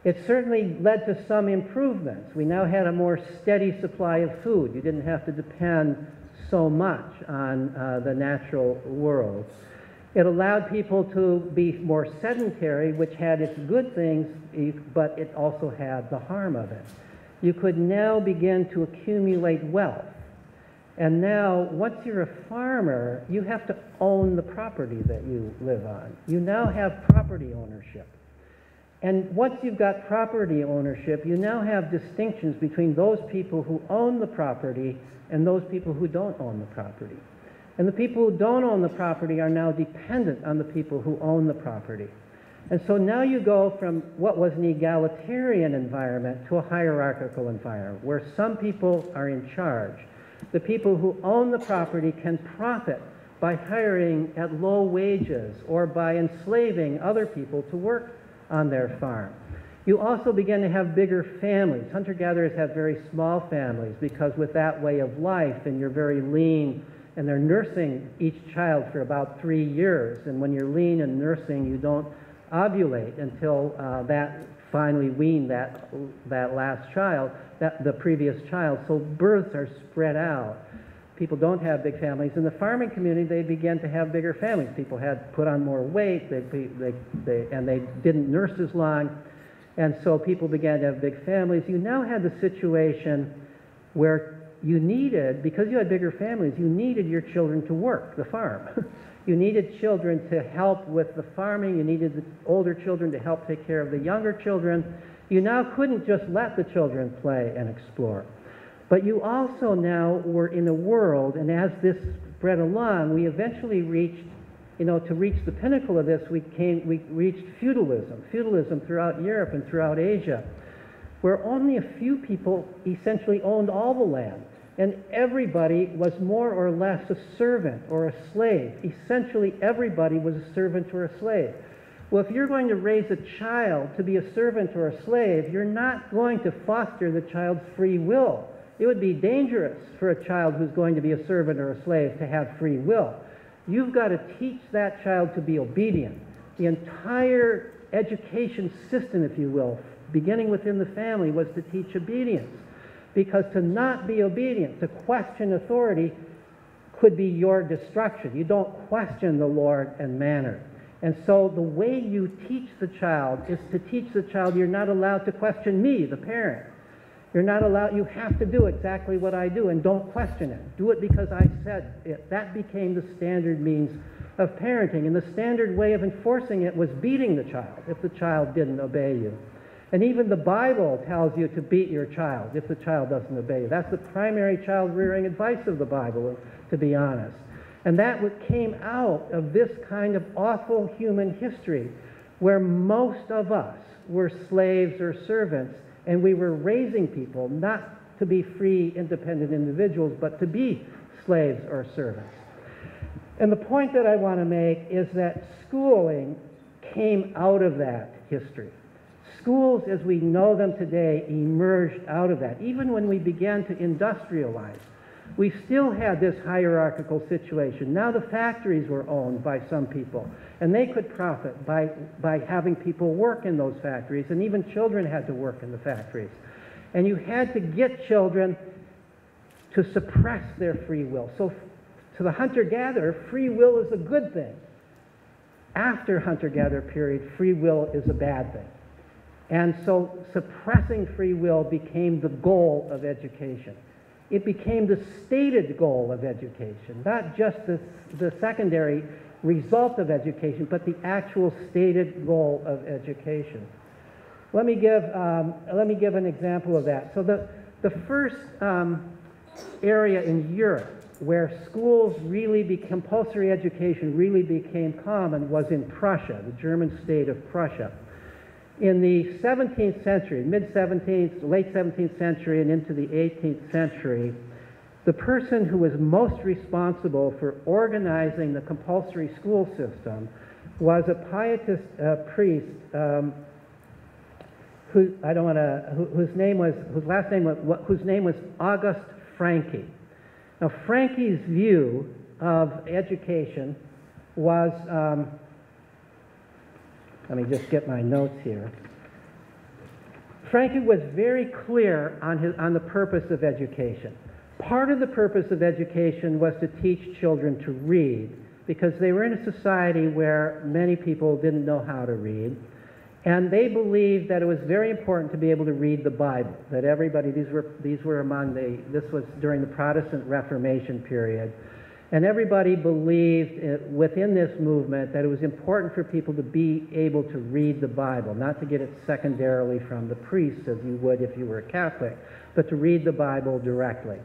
B: It certainly led to some improvements. We now had a more steady supply of food. You didn't have to depend so much on uh, the natural world. It allowed people to be more sedentary, which had its good things, but it also had the harm of it. You could now begin to accumulate wealth. And now, once you're a farmer, you have to own the property that you live on. You now have property ownership. And once you've got property ownership, you now have distinctions between those people who own the property and those people who don't own the property. And the people who don't own the property are now dependent on the people who own the property. And so now you go from what was an egalitarian environment to a hierarchical environment where some people are in charge. The people who own the property can profit by hiring at low wages or by enslaving other people to work on their farm. You also begin to have bigger families. Hunter gatherers have very small families because, with that way of life, and you're very lean, and they're nursing each child for about three years. And when you're lean and nursing, you don't ovulate until uh, that finally wean that, that last child, that, the previous child. So births are spread out. People don't have big families. In the farming community, they began to have bigger families. People had put on more weight, they, they, they, and they didn't nurse as long. And so people began to have big families. You now had the situation where you needed, because you had bigger families, you needed your children to work the farm. you needed children to help with the farming. You needed the older children to help take care of the younger children. You now couldn't just let the children play and explore. But you also now were in a world, and as this spread along, we eventually reached, you know, to reach the pinnacle of this, we, came, we reached feudalism, feudalism throughout Europe and throughout Asia, where only a few people essentially owned all the land. And everybody was more or less a servant or a slave. Essentially, everybody was a servant or a slave. Well, if you're going to raise a child to be a servant or a slave, you're not going to foster the child's free will. It would be dangerous for a child who's going to be a servant or a slave to have free will. You've got to teach that child to be obedient. The entire education system, if you will, beginning within the family, was to teach obedience. Because to not be obedient, to question authority, could be your destruction. You don't question the Lord and manner. And so the way you teach the child is to teach the child you're not allowed to question me, the parent. You're not allowed, you have to do exactly what I do and don't question it. Do it because I said it. That became the standard means of parenting. And the standard way of enforcing it was beating the child if the child didn't obey you. And even the Bible tells you to beat your child if the child doesn't obey you. That's the primary child rearing advice of the Bible, to be honest. And that came out of this kind of awful human history where most of us were slaves or servants and we were raising people not to be free, independent individuals, but to be slaves or servants. And the point that I want to make is that schooling came out of that history. Schools, as we know them today, emerged out of that. Even when we began to industrialize, we still had this hierarchical situation. Now the factories were owned by some people, and they could profit by, by having people work in those factories, and even children had to work in the factories. And you had to get children to suppress their free will. So to the hunter-gatherer, free will is a good thing. After hunter-gatherer period, free will is a bad thing. And so suppressing free will became the goal of education it became the stated goal of education, not just the, the secondary result of education, but the actual stated goal of education. Let me give, um, let me give an example of that. So the, the first um, area in Europe where schools really, be, compulsory education really became common was in Prussia, the German state of Prussia in the 17th century, mid 17th, late 17th century, and into the 18th century, the person who was most responsible for organizing the compulsory school system was a pietist uh, priest um, who I don't want to who, whose name was whose last name was whose name was August Francke. Now Francke's view of education was um, let me just get my notes here. Francke was very clear on, his, on the purpose of education. Part of the purpose of education was to teach children to read because they were in a society where many people didn't know how to read. And they believed that it was very important to be able to read the Bible, that everybody, these were, these were among the, this was during the Protestant Reformation period. And everybody believed within this movement that it was important for people to be able to read the Bible, not to get it secondarily from the priests as you would if you were a Catholic, but to read the Bible directly.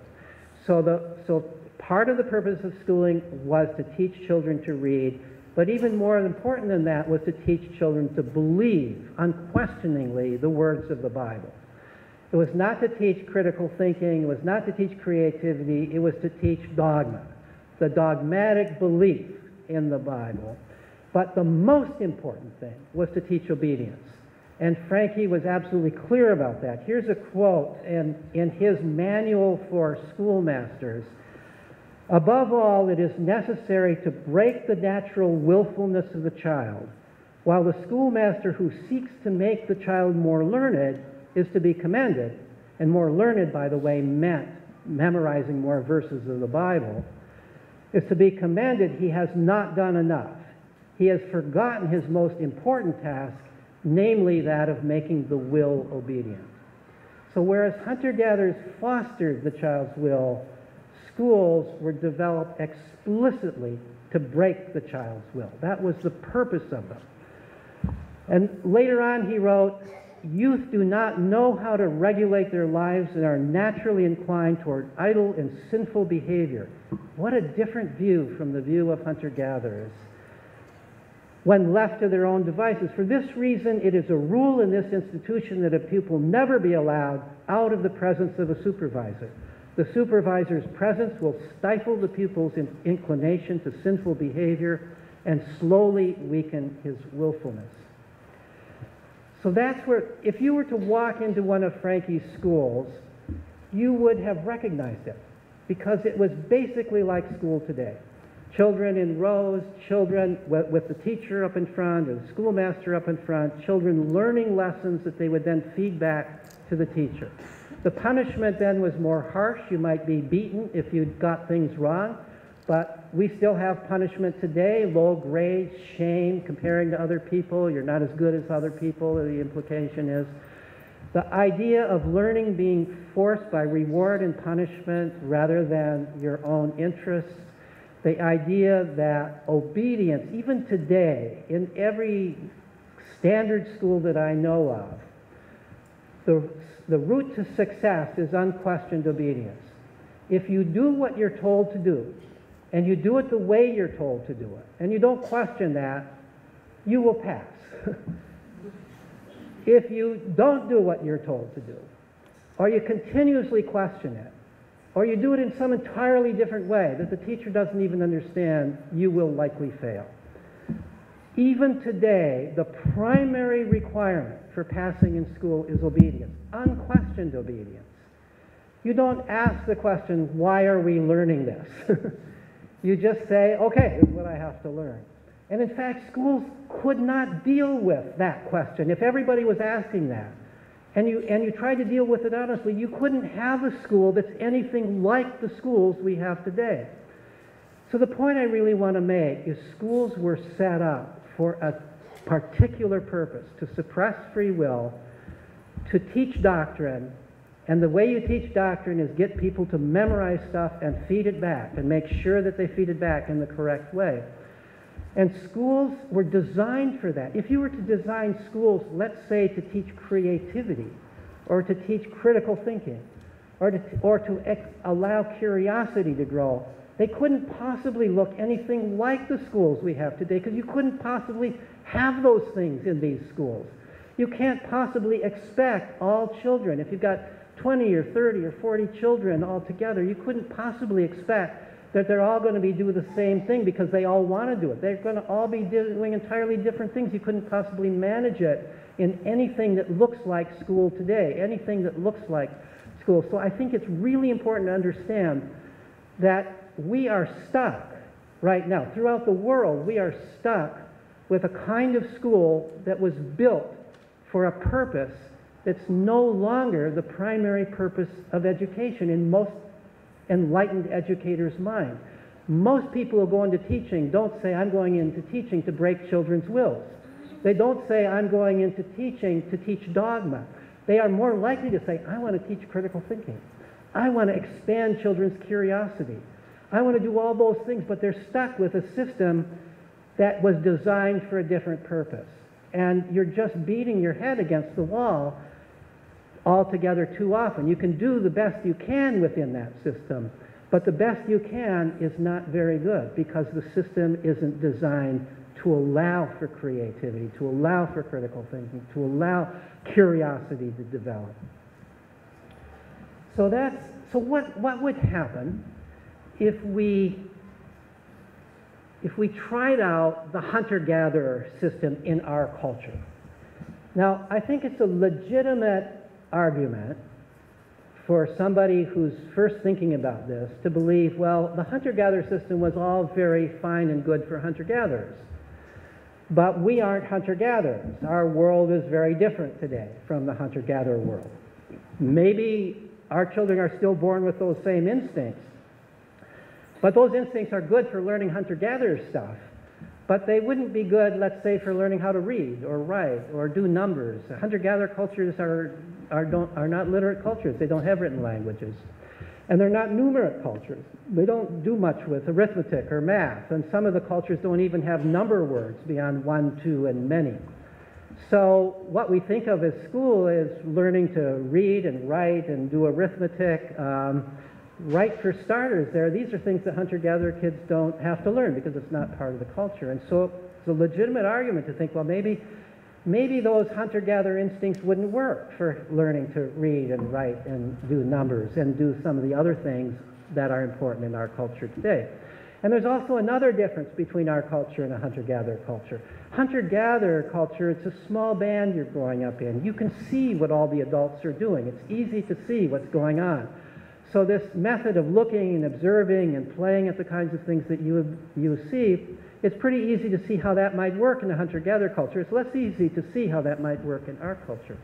B: So, the, so part of the purpose of schooling was to teach children to read, but even more important than that was to teach children to believe unquestioningly the words of the Bible. It was not to teach critical thinking, it was not to teach creativity, it was to teach dogma the dogmatic belief in the Bible. But the most important thing was to teach obedience. And Francke was absolutely clear about that. Here's a quote in, in his manual for schoolmasters. Above all, it is necessary to break the natural willfulness of the child, while the schoolmaster who seeks to make the child more learned is to be commended. And more learned, by the way, meant memorizing more verses of the Bible is to be commended, he has not done enough. He has forgotten his most important task, namely that of making the will obedient. So, whereas hunter gatherers fostered the child's will, schools were developed explicitly to break the child's will. That was the purpose of them. And later on, he wrote, youth do not know how to regulate their lives and are naturally inclined toward idle and sinful behavior. What a different view from the view of hunter gatherers. When left to their own devices. For this reason, it is a rule in this institution that a pupil never be allowed out of the presence of a supervisor. The supervisor's presence will stifle the pupil's inclination to sinful behavior and slowly weaken his willfulness. So that's where, if you were to walk into one of Francke's schools, you would have recognized it because it was basically like school today. Children in rows, children with the teacher up in front or the schoolmaster up in front, children learning lessons that they would then feed back to the teacher. The punishment then was more harsh. You might be beaten if you got things wrong. But we still have punishment today, low grade, shame, comparing to other people. You're not as good as other people, the implication is. The idea of learning being forced by reward and punishment rather than your own interests. The idea that obedience, even today, in every standard school that I know of, the, the route to success is unquestioned obedience. If you do what you're told to do, and you do it the way you're told to do it, and you don't question that, you will pass. if you don't do what you're told to do, or you continuously question it, or you do it in some entirely different way that the teacher doesn't even understand, you will likely fail. Even today, the primary requirement for passing in school is obedience, unquestioned obedience. You don't ask the question, why are we learning this? You just say, okay, here's what I have to learn. And in fact, schools could not deal with that question. If everybody was asking that, and you, and you tried to deal with it honestly, you couldn't have a school that's anything like the schools we have today. So the point I really want to make is schools were set up for a particular purpose, to suppress free will, to teach doctrine, and the way you teach doctrine is get people to memorize stuff and feed it back and make sure that they feed it back in the correct way. And schools were designed for that. If you were to design schools, let's say to teach creativity or to teach critical thinking or to, or to ex- allow curiosity to grow, they couldn't possibly look anything like the schools we have today because you couldn't possibly have those things in these schools. You can't possibly expect all children, if you've got 20 or 30 or 40 children all together, you couldn't possibly expect that they're all going to be doing the same thing because they all want to do it. They're going to all be doing entirely different things. You couldn't possibly manage it in anything that looks like school today, anything that looks like school. So I think it's really important to understand that we are stuck right now. Throughout the world, we are stuck with a kind of school that was built for a purpose that's no longer the primary purpose of education in most enlightened educators' mind. Most people who go into teaching don't say, I'm going into teaching to break children's wills. They don't say, I'm going into teaching to teach dogma. They are more likely to say, I want to teach critical thinking. I want to expand children's curiosity. I want to do all those things, but they're stuck with a system that was designed for a different purpose. And you're just beating your head against the wall altogether too often. You can do the best you can within that system, but the best you can is not very good because the system isn't designed to allow for creativity, to allow for critical thinking, to allow curiosity to develop. So that's so what, what would happen if we if we tried out the hunter-gatherer system in our culture? Now, I think it's a legitimate argument for somebody who's first thinking about this to believe, well, the hunter-gatherer system was all very fine and good for hunter-gatherers. But we aren't hunter-gatherers. Our world is very different today from the hunter-gatherer world. Maybe our children are still born with those same instincts. But those instincts are good for learning hunter-gatherer stuff. But they wouldn't be good, let's say, for learning how to read or write or do numbers. Hunter-gatherer cultures are, are, don't, are not literate cultures. They don't have written languages. And they're not numeric cultures. They don't do much with arithmetic or math. And some of the cultures don't even have number words beyond one, two, and many. So what we think of as school is learning to read and write and do arithmetic. Um, right for starters there, these are things that hunter-gatherer kids don't have to learn because it's not part of the culture. And so it's a legitimate argument to think, well, maybe maybe those hunter-gatherer instincts wouldn't work for learning to read and write and do numbers and do some of the other things that are important in our culture today. And there's also another difference between our culture and a hunter-gatherer culture. Hunter-gatherer culture, it's a small band you're growing up in. You can see what all the adults are doing. It's easy to see what's going on. So this method of looking and observing and playing at the kinds of things that you, you see it's pretty easy to see how that might work in a hunter-gatherer culture. It's less easy to see how that might work in our culture.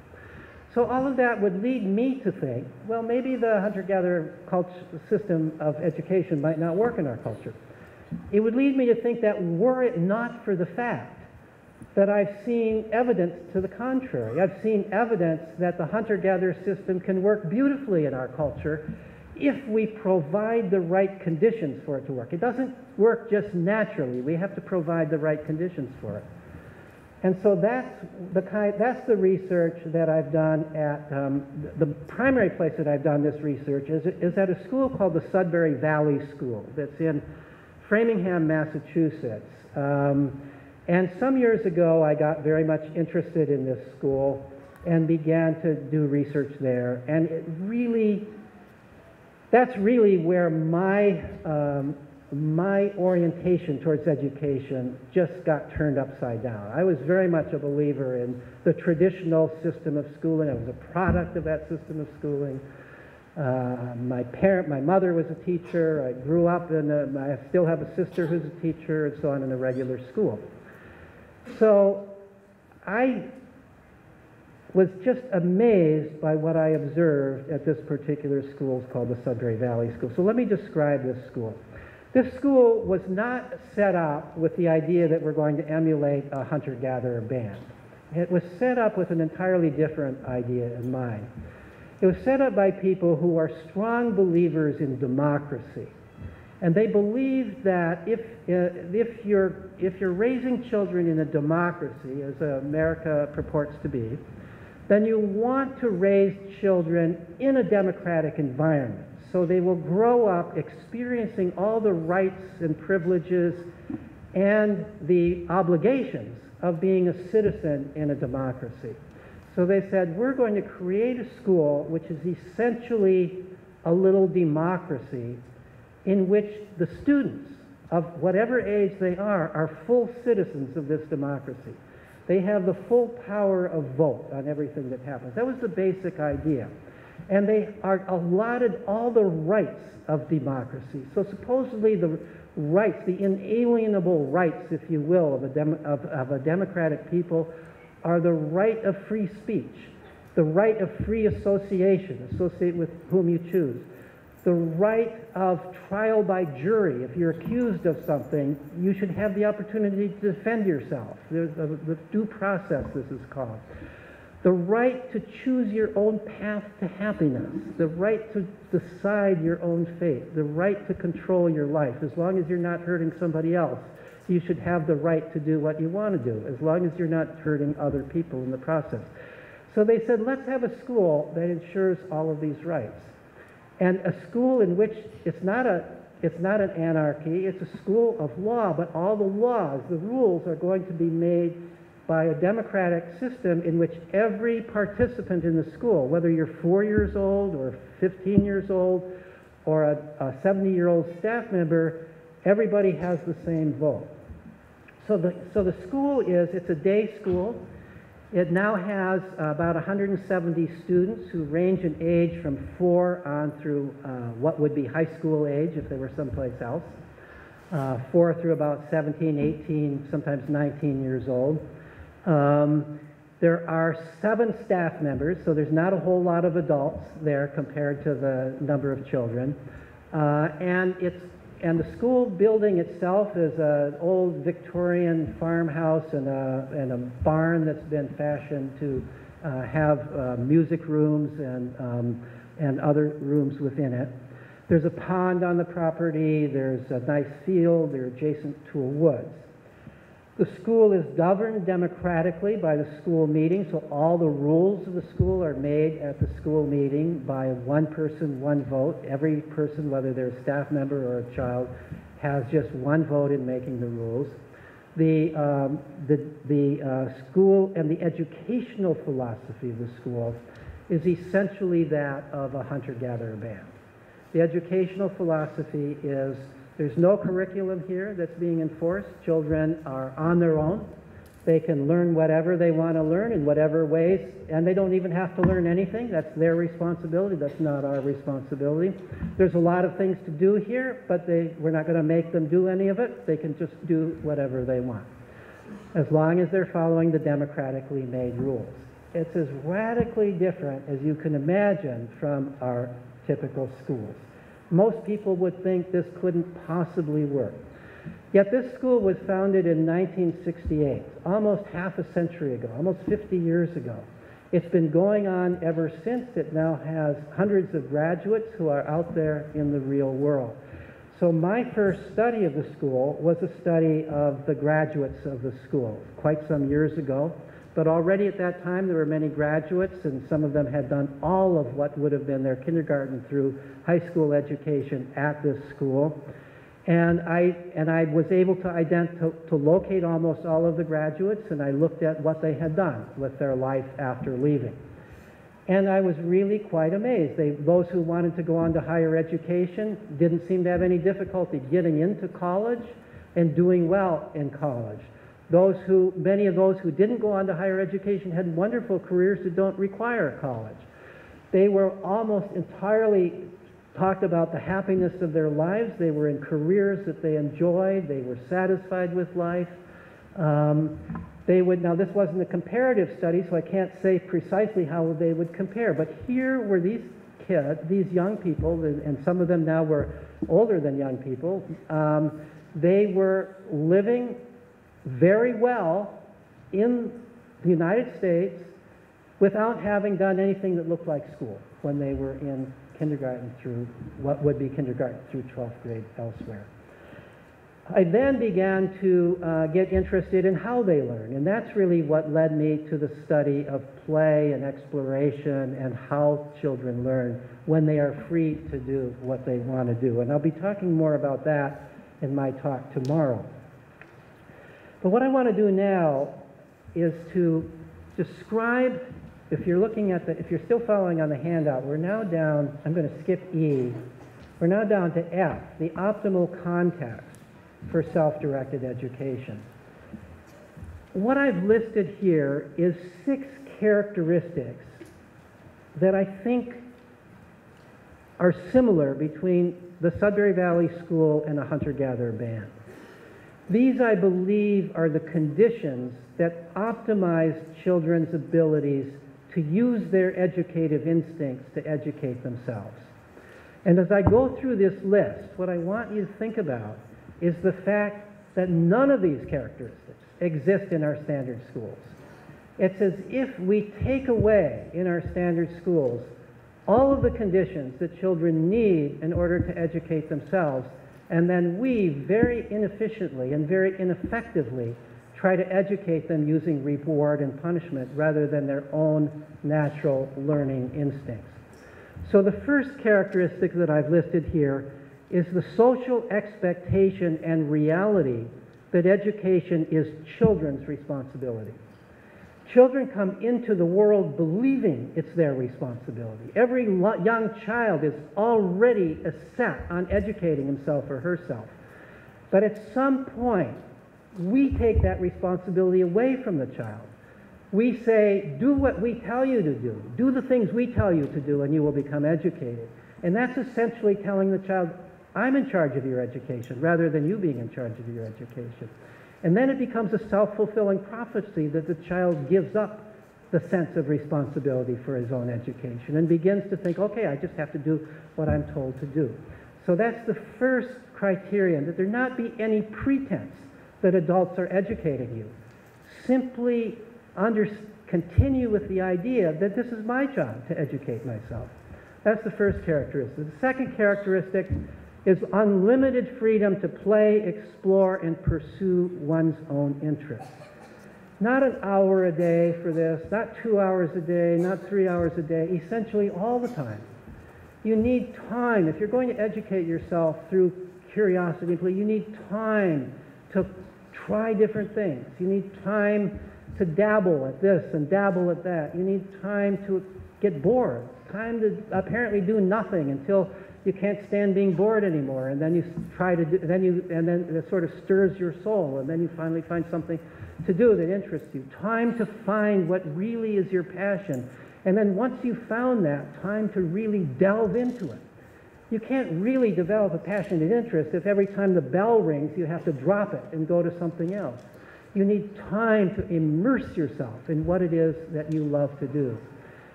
B: So all of that would lead me to think, well, maybe the hunter-gatherer system of education might not work in our culture. It would lead me to think that were it not for the fact that I've seen evidence to the contrary, I've seen evidence that the hunter-gatherer system can work beautifully in our culture if we provide the right conditions for it to work. It doesn't work just naturally. We have to provide the right conditions for it. And so that's the kind, that's the research that I've done at, um, the primary place that I've done this research is, is at a school called the Sudbury Valley School that's in Framingham, Massachusetts. Um, and some years ago, I got very much interested in this school and began to do research there. And it really that's really where my, um, my orientation towards education just got turned upside down. I was very much a believer in the traditional system of schooling. I was a product of that system of schooling. Uh, my parent, my mother was a teacher. I grew up in a, I still have a sister who's a teacher and so on in a regular school. So I was just amazed by what I observed at this particular school called the Sudbury Valley School. So let me describe this school. This school was not set up with the idea that we're going to emulate a hunter-gatherer band. It was set up with an entirely different idea in mind. It was set up by people who are strong believers in democracy. And they believed that if, uh, if, you're, if you're raising children in a democracy, as America purports to be, then you want to raise children in a democratic environment. So they will grow up experiencing all the rights and privileges and the obligations of being a citizen in a democracy. So they said, we're going to create a school which is essentially a little democracy in which the students of whatever age they are are full citizens of this democracy. They have the full power of vote on everything that happens. That was the basic idea. And they are allotted all the rights of democracy. So supposedly the rights, the inalienable rights, if you will, of a, of, of a democratic people are the right of free speech, the right of free association, associate with whom you choose, the right of trial by jury. If you're accused of something, you should have the opportunity to defend yourself. There's the due process, this is called. the right to choose your own path to happiness, the right to decide your own fate, the right to control your life. As long as you're not hurting somebody else, you should have the right to do what you want to do, as long as you're not hurting other people in the process. So they said, let's have a school that ensures all of these rights. And a school in which it's not a it's not an anarchy, it's a school of law, but all the laws, the rules are going to be made by a democratic system in which every participant in the school, whether you're four years old or 15 years old or a 70 year old staff member, everybody has the same vote. So the, so the school is, it's a day school. It now has about 170 students who range in age from four on through uh, what would be high school age if they were someplace else, uh, four through about 17, 18, sometimes 19 years old. Um, there are seven staff members, so there's not a whole lot of adults there compared to the number of children. Uh, and it's and the school building itself is an old Victorian farmhouse and a, and a barn that's been fashioned to uh, have uh, music rooms and, um, and other rooms within it. There's a pond on the property, there's a nice field, they're adjacent to a woods. The school is governed democratically by the school meeting, so all the rules of the school are made at the school meeting by one person, one vote. Every person, whether they're a staff member or a child, has just one vote in making the rules. The, um, the, the uh, school and the educational philosophy of the school is essentially that of a hunter-gatherer band. The educational philosophy is there's no curriculum here that's being enforced. Children are on their own. They can learn whatever they want to learn in whatever ways, and they don't even have to learn anything. That's their responsibility. That's not our responsibility. There's a lot of things to do here, but they, we're not going to make them do any of it. They can just do whatever they want, as long as they're following the democratically made rules. It's as radically different as you can imagine from our typical schools. Most people would think this couldn't possibly work. Yet this school was founded in 1968, almost half a century ago, almost 50 years ago. It's been going on ever since. It now has hundreds of graduates who are out there in the real world. So my first study of the school was a study of the graduates of the school quite some years ago. But already at that time, there were many graduates, and some of them had done all of what would have been their kindergarten through high school education at this school. And I, and I was able to, ident- to, to locate almost all of the graduates, and I looked at what they had done with their life after leaving. And I was really quite amazed. They, those who wanted to go on to higher education didn't seem to have any difficulty getting into college and doing well in college. Those who, many of those who didn't go on to higher education had wonderful careers that don't require college. They were almost entirely talked about the happiness of their lives. They were in careers that they enjoyed. They were satisfied with life. Um, they would, now this wasn't a comparative study, so I can't say precisely how they would compare, but here were these kids, these young people, and some of them now were older than young people. Um, they were living very well in the United States without having done anything that looked like school when they were in kindergarten through what would be kindergarten through 12th grade elsewhere. I then began to uh, get interested in how they learn, and that's really what led me to the study of play and exploration and how children learn when they are free to do what they want to do. And I'll be talking more about that in my talk tomorrow. But what I want to do now is to describe, if you're looking at the, if you're still following on the handout, we're now down, I'm going to skip E. We're now down to F, the optimal context for self-directed education. What I've listed here is six characteristics that I think are similar between the Sudbury Valley School and a hunter-gatherer band. These, I believe, are the conditions that optimize children's abilities to use their educative instincts to educate themselves. And as I go through this list, what I want you to think about is the fact that none of these characteristics exist in our standard schools. It's as if we take away in our standard schools all of the conditions that children need in order to educate themselves, and then we very inefficiently and very ineffectively try to educate them using reward and punishment rather than their own natural learning instincts. So the first characteristic that I've listed here is the social expectation and reality that education is children's responsibility. Children come into the world believing it's their responsibility. Every young child is already set on educating himself or herself. But at some point, we take that responsibility away from the child. We say, do what we tell you to do. Do the things we tell you to do, and you will become educated. And that's essentially telling the child, I'm in charge of your education, rather than you being in charge of your education. And then it becomes a self fulfilling prophecy that the child gives up the sense of responsibility for his own education and begins to think, okay, I just have to do what I'm told to do. So that's the first criterion that there not be any pretense that adults are educating you. Simply under, continue with the idea that this is my job to educate myself. That's the first characteristic. The second characteristic is unlimited freedom to play, explore, and pursue one's own interests. Not an hour a day for this, not two hours a day, not three hours a day, essentially all the time. You need time. If you're going to educate yourself through curiosity you need time to try different things. You need time to dabble at this and dabble at that. You need time to get bored, time to apparently do nothing until you can't stand being bored anymore. And then you try to do, then you, and then it sort of stirs your soul. And then you finally find something to do that interests you. Time to find what really is your passion. And then once you've found that, time to really delve into it. You can't really develop a passionate interest if every time the bell rings you have to drop it and go to something else. You need time to immerse yourself in what it is that you love to do.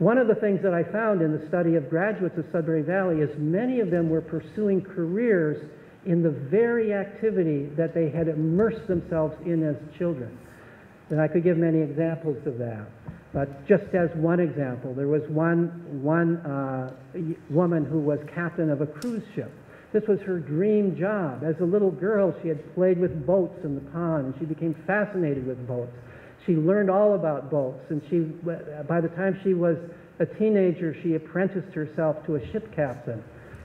B: One of the things that I found in the study of graduates of Sudbury Valley is many of them were pursuing careers in the very activity that they had immersed themselves in as children. And I could give many examples of that. But just as one example, there was one, one uh, woman who was captain of a cruise ship. This was her dream job. As a little girl, she had played with boats in the pond, and she became fascinated with boats. She learned all about boats, and she, by the time she was a teenager, she apprenticed herself to a ship captain.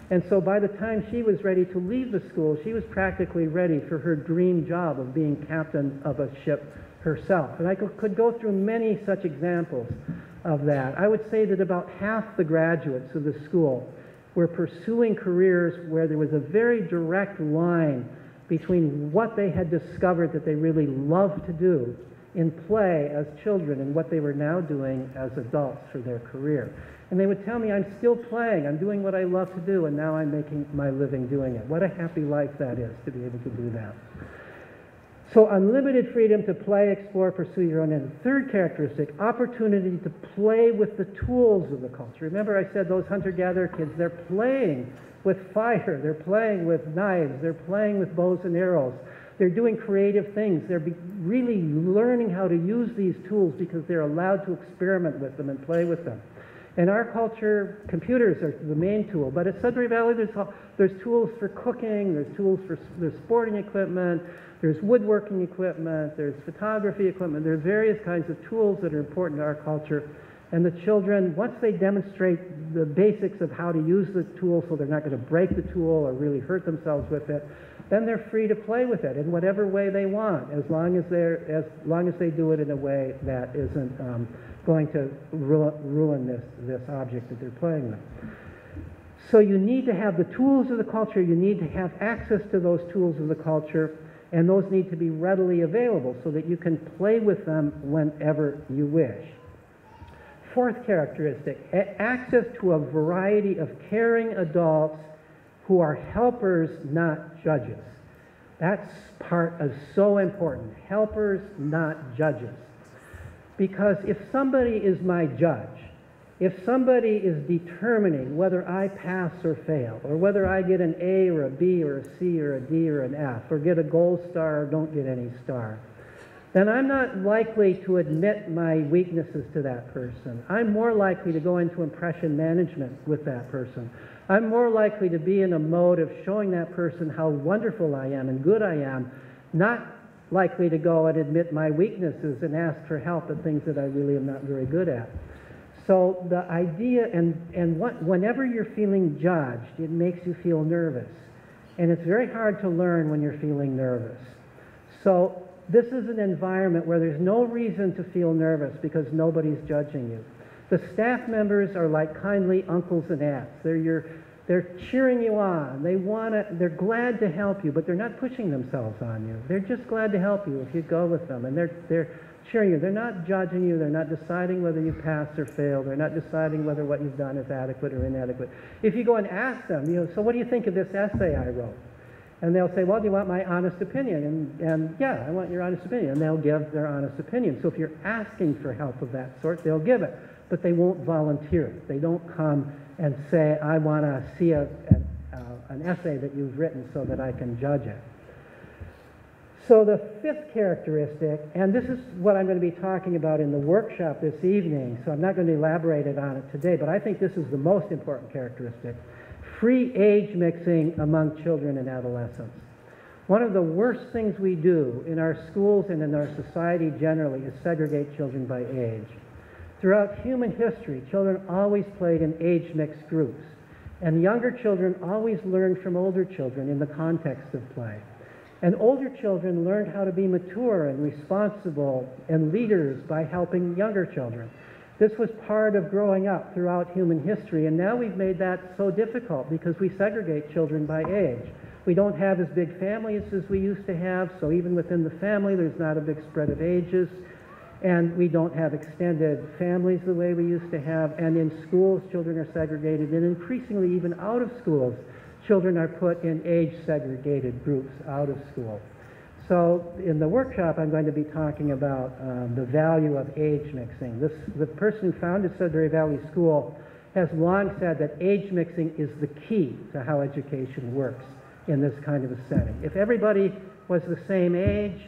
B: And so by the time she was ready to leave the school, she was practically ready for her dream job of being captain of a ship herself. And I could go through many such examples of that. I would say that about half the graduates of the school were pursuing careers where there was a very direct line between what they had discovered that they really loved to do in play as children and what they were now doing as adults for their career. And they would tell me, I'm still playing, I'm doing what I love to do, and now I'm making my living doing it. What a happy life that is to be able to do that. So, unlimited freedom to play, explore, pursue your own end. Third characteristic, opportunity to play with the tools of the culture. Remember, I said those hunter gatherer kids, they're playing with fire, they're playing with knives, they're playing with bows and arrows. They're doing creative things. They're really learning how to use these tools because they're allowed to experiment with them and play with them. In our culture, computers are the main tool, but at Sudbury Valley, there's, there's tools for cooking, there's tools for there's sporting equipment, there's woodworking equipment, there's photography equipment, there's various kinds of tools that are important to our culture. And the children, once they demonstrate the basics of how to use the tool so they're not going to break the tool or really hurt themselves with it, then they're free to play with it in whatever way they want, as long as, they're, as long as they do it in a way that isn't um, going to ruin this, this object that they're playing with. So you need to have the tools of the culture, you need to have access to those tools of the culture, and those need to be readily available so that you can play with them whenever you wish. Fourth characteristic, access to a variety of caring adults who are helpers, not judges. That's part of so important. Helpers, not judges. Because if somebody is my judge, if somebody is determining whether I pass or fail, or whether I get an A or a B or a C or a D or an F, or get a gold star or don't get any star, then I'm not likely to admit my weaknesses to that person. I'm more likely to go into impression management with that person. I'm more likely to be in a mode of showing that person how wonderful I am and good I am, not likely to go and admit my weaknesses and ask for help at things that I really am not very good at. So the idea, and, and what, whenever you're feeling judged, it makes you feel nervous. And it's very hard to learn when you're feeling nervous. So this is an environment where there's no reason to feel nervous because nobody's judging you. The staff members are like kindly uncles and aunts. They're your, they're cheering you on. They want to, they're glad to help you, but they're not pushing themselves on you. They're just glad to help you if you go with them. And they're, they're cheering you. They're not judging you. They're not deciding whether you passed or failed. They're not deciding whether what you've done is adequate or inadequate. If you go and ask them, you know, so what do you think of this essay I wrote? And they'll say, well, do you want my honest opinion? And, and yeah, I want your honest opinion. And they'll give their honest opinion. So if you're asking for help of that sort, they'll give it. But they won't volunteer. They don't come and say, I want to see a, a, uh, an essay that you've written so that I can judge it. So the fifth characteristic, and this is what I'm going to be talking about in the workshop this evening, so I'm not going to elaborate on it today, but I think this is the most important characteristic free age mixing among children and adolescents. One of the worst things we do in our schools and in our society generally is segregate children by age. Throughout human history, children always played in age mixed groups, and younger children always learned from older children in the context of play. And older children learned how to be mature and responsible and leaders by helping younger children. This was part of growing up throughout human history, and now we've made that so difficult because we segregate children by age. We don't have as big families as we used to have, so even within the family, there's not a big spread of ages. And we don't have extended families the way we used to have. And in schools, children are segregated, and increasingly, even out of schools, children are put in age segregated groups out of school. So in the workshop, I'm going to be talking about um, the value of age mixing. This, the person who founded Sudbury Valley School has long said that age mixing is the key to how education works in this kind of a setting. If everybody was the same age,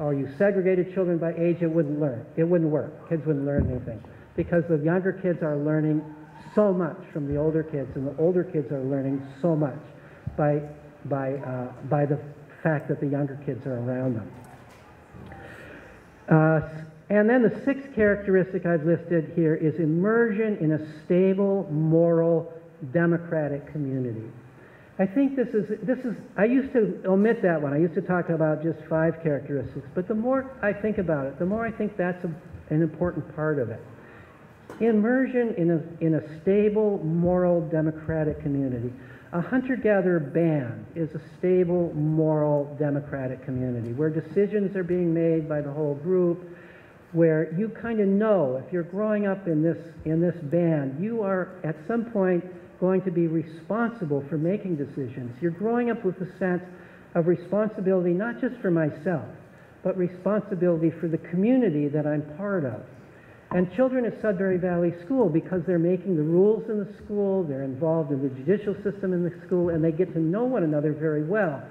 B: or you segregated children by age, it wouldn't learn. It wouldn't work. Kids wouldn't learn anything. Because the younger kids are learning so much from the older kids, and the older kids are learning so much by, by, uh, by the fact that the younger kids are around them. Uh, and then the sixth characteristic I've listed here is immersion in a stable, moral, democratic community. I think this is, this is, I used to omit that one. I used to talk about just five characteristics. But the more I think about it, the more I think that's a, an important part of it. Immersion in a, in a stable, moral, democratic community. A hunter gatherer band is a stable, moral, democratic community where decisions are being made by the whole group, where you kind of know if you're growing up in this, in this band, you are at some point going to be responsible for making decisions. You're growing up with a sense of responsibility not just for myself, but responsibility for the community that I'm part of. And children at Sudbury Valley School, because they're making the rules in the school, they're involved in the judicial system in the school, and they get to know one another very well,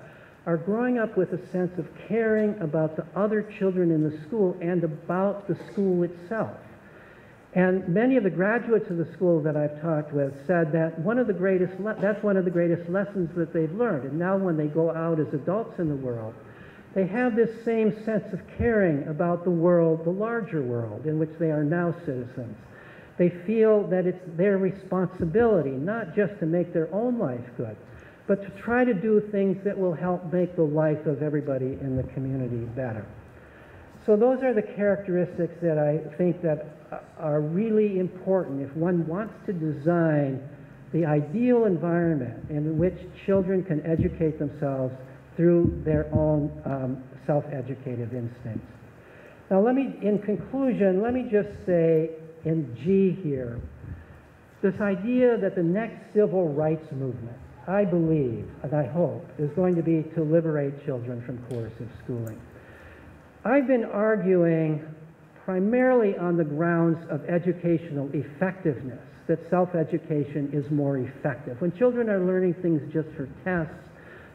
B: are growing up with a sense of caring about the other children in the school and about the school itself. And many of the graduates of the school that I've talked with said that one of the greatest that's one of the greatest lessons that they've learned. And now when they go out as adults in the world, they have this same sense of caring about the world, the larger world, in which they are now citizens. They feel that it's their responsibility not just to make their own life good, but to try to do things that will help make the life of everybody in the community better. So those are the characteristics that I think that are really important if one wants to design the ideal environment in which children can educate themselves through their own um, self-educative instincts. Now let me, in conclusion, let me just say in G here, this idea that the next civil rights movement, I believe and I hope, is going to be to liberate children from coercive schooling. I've been arguing primarily on the grounds of educational effectiveness, that self-education is more effective. When children are learning things just for tests,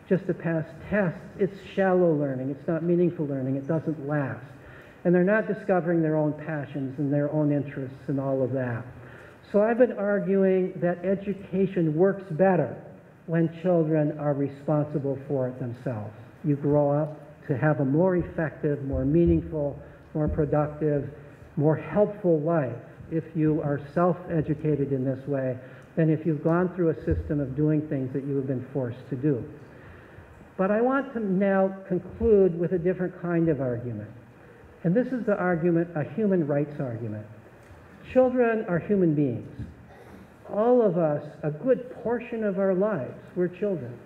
B: just to pass tests, it's shallow learning. It's not meaningful learning. It doesn't last. and they're not discovering their own passions and their own interests and all of that. So I've been arguing that education works better when children are responsible for it themselves. You grow up to have a more effective, more meaningful, more productive, more helpful life if you are self-educated in this way than if you've gone through a system of doing things that you have been forced to do. But I want to now conclude with a different kind of argument. And this is the argument, a human rights argument. Children are human beings. All of us, a good portion of our lives, we're children.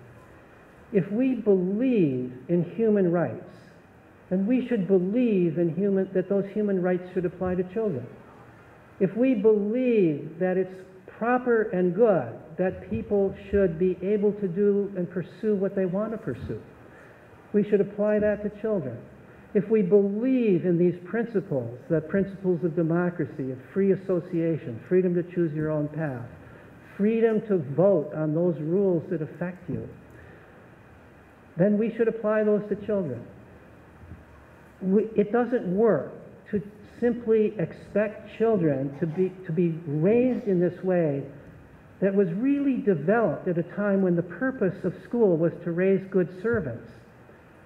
B: If we believe in human rights, then we should believe in human, that those human rights should apply to children. If we believe that it's proper and good that people should be able to do and pursue what they want to pursue, we should apply that to children. If we believe in these principles, the principles of democracy, of free association, freedom to choose your own path, freedom to vote on those rules that affect you, then we should apply those to children. We, it doesn't work to simply expect children to be, to be raised in this way that was really developed at a time when the purpose of school was to raise good servants.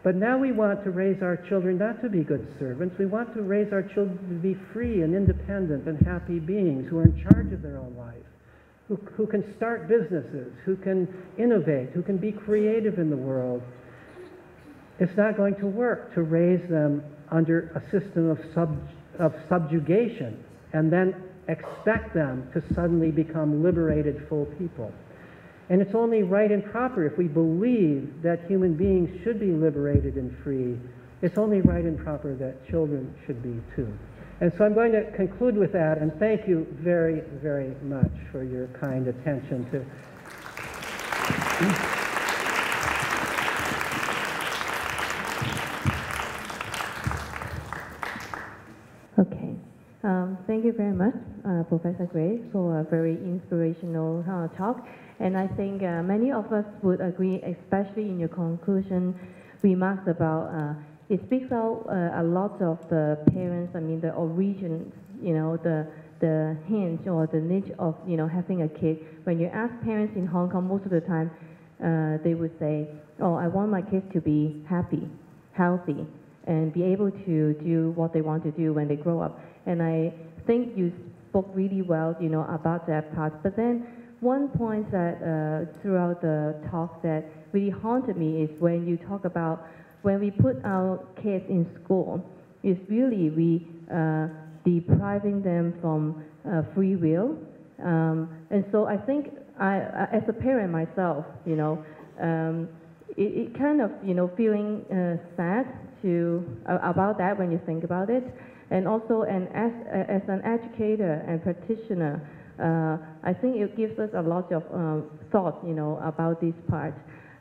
B: But now we want to raise our children not to be good servants. We want to raise our children to be free and independent and happy beings who are in charge of their own life, who, who can start businesses, who can innovate, who can be creative in the world. It's not going to work to raise them under a system of, sub, of subjugation and then expect them to suddenly become liberated, full people. And it's only right and proper if we believe that human beings should be liberated and free. It's only right and proper that children should be too. And so I'm going to conclude with that and thank you very, very much for your kind attention to.
A: Okay. Um, thank you very much, uh, Professor Gray, for a very inspirational uh, talk. And I think uh, many of us would agree, especially in your conclusion remarks about uh, it speaks out uh, a lot of the parents, I mean, the origins, you know, the the hinge or the niche of, you know, having a kid. When you ask parents in Hong Kong, most of the time, uh, they would say, oh, I want my kids to be happy, healthy, and be able to do what they want to do when they grow up. And I think you spoke really well, you know, about that part. But then one point that uh, throughout the talk that really haunted me is when you talk about when we put our kids in school, it's really we uh, depriving them from uh, free will. Um, and so I think I, as a parent myself, you know, um, it, it, kind of, you know, feeling uh, sad to about that when you think about it, and also and as as an educator and practitioner, uh, I think it gives us a lot of um, thought, you know, about this part.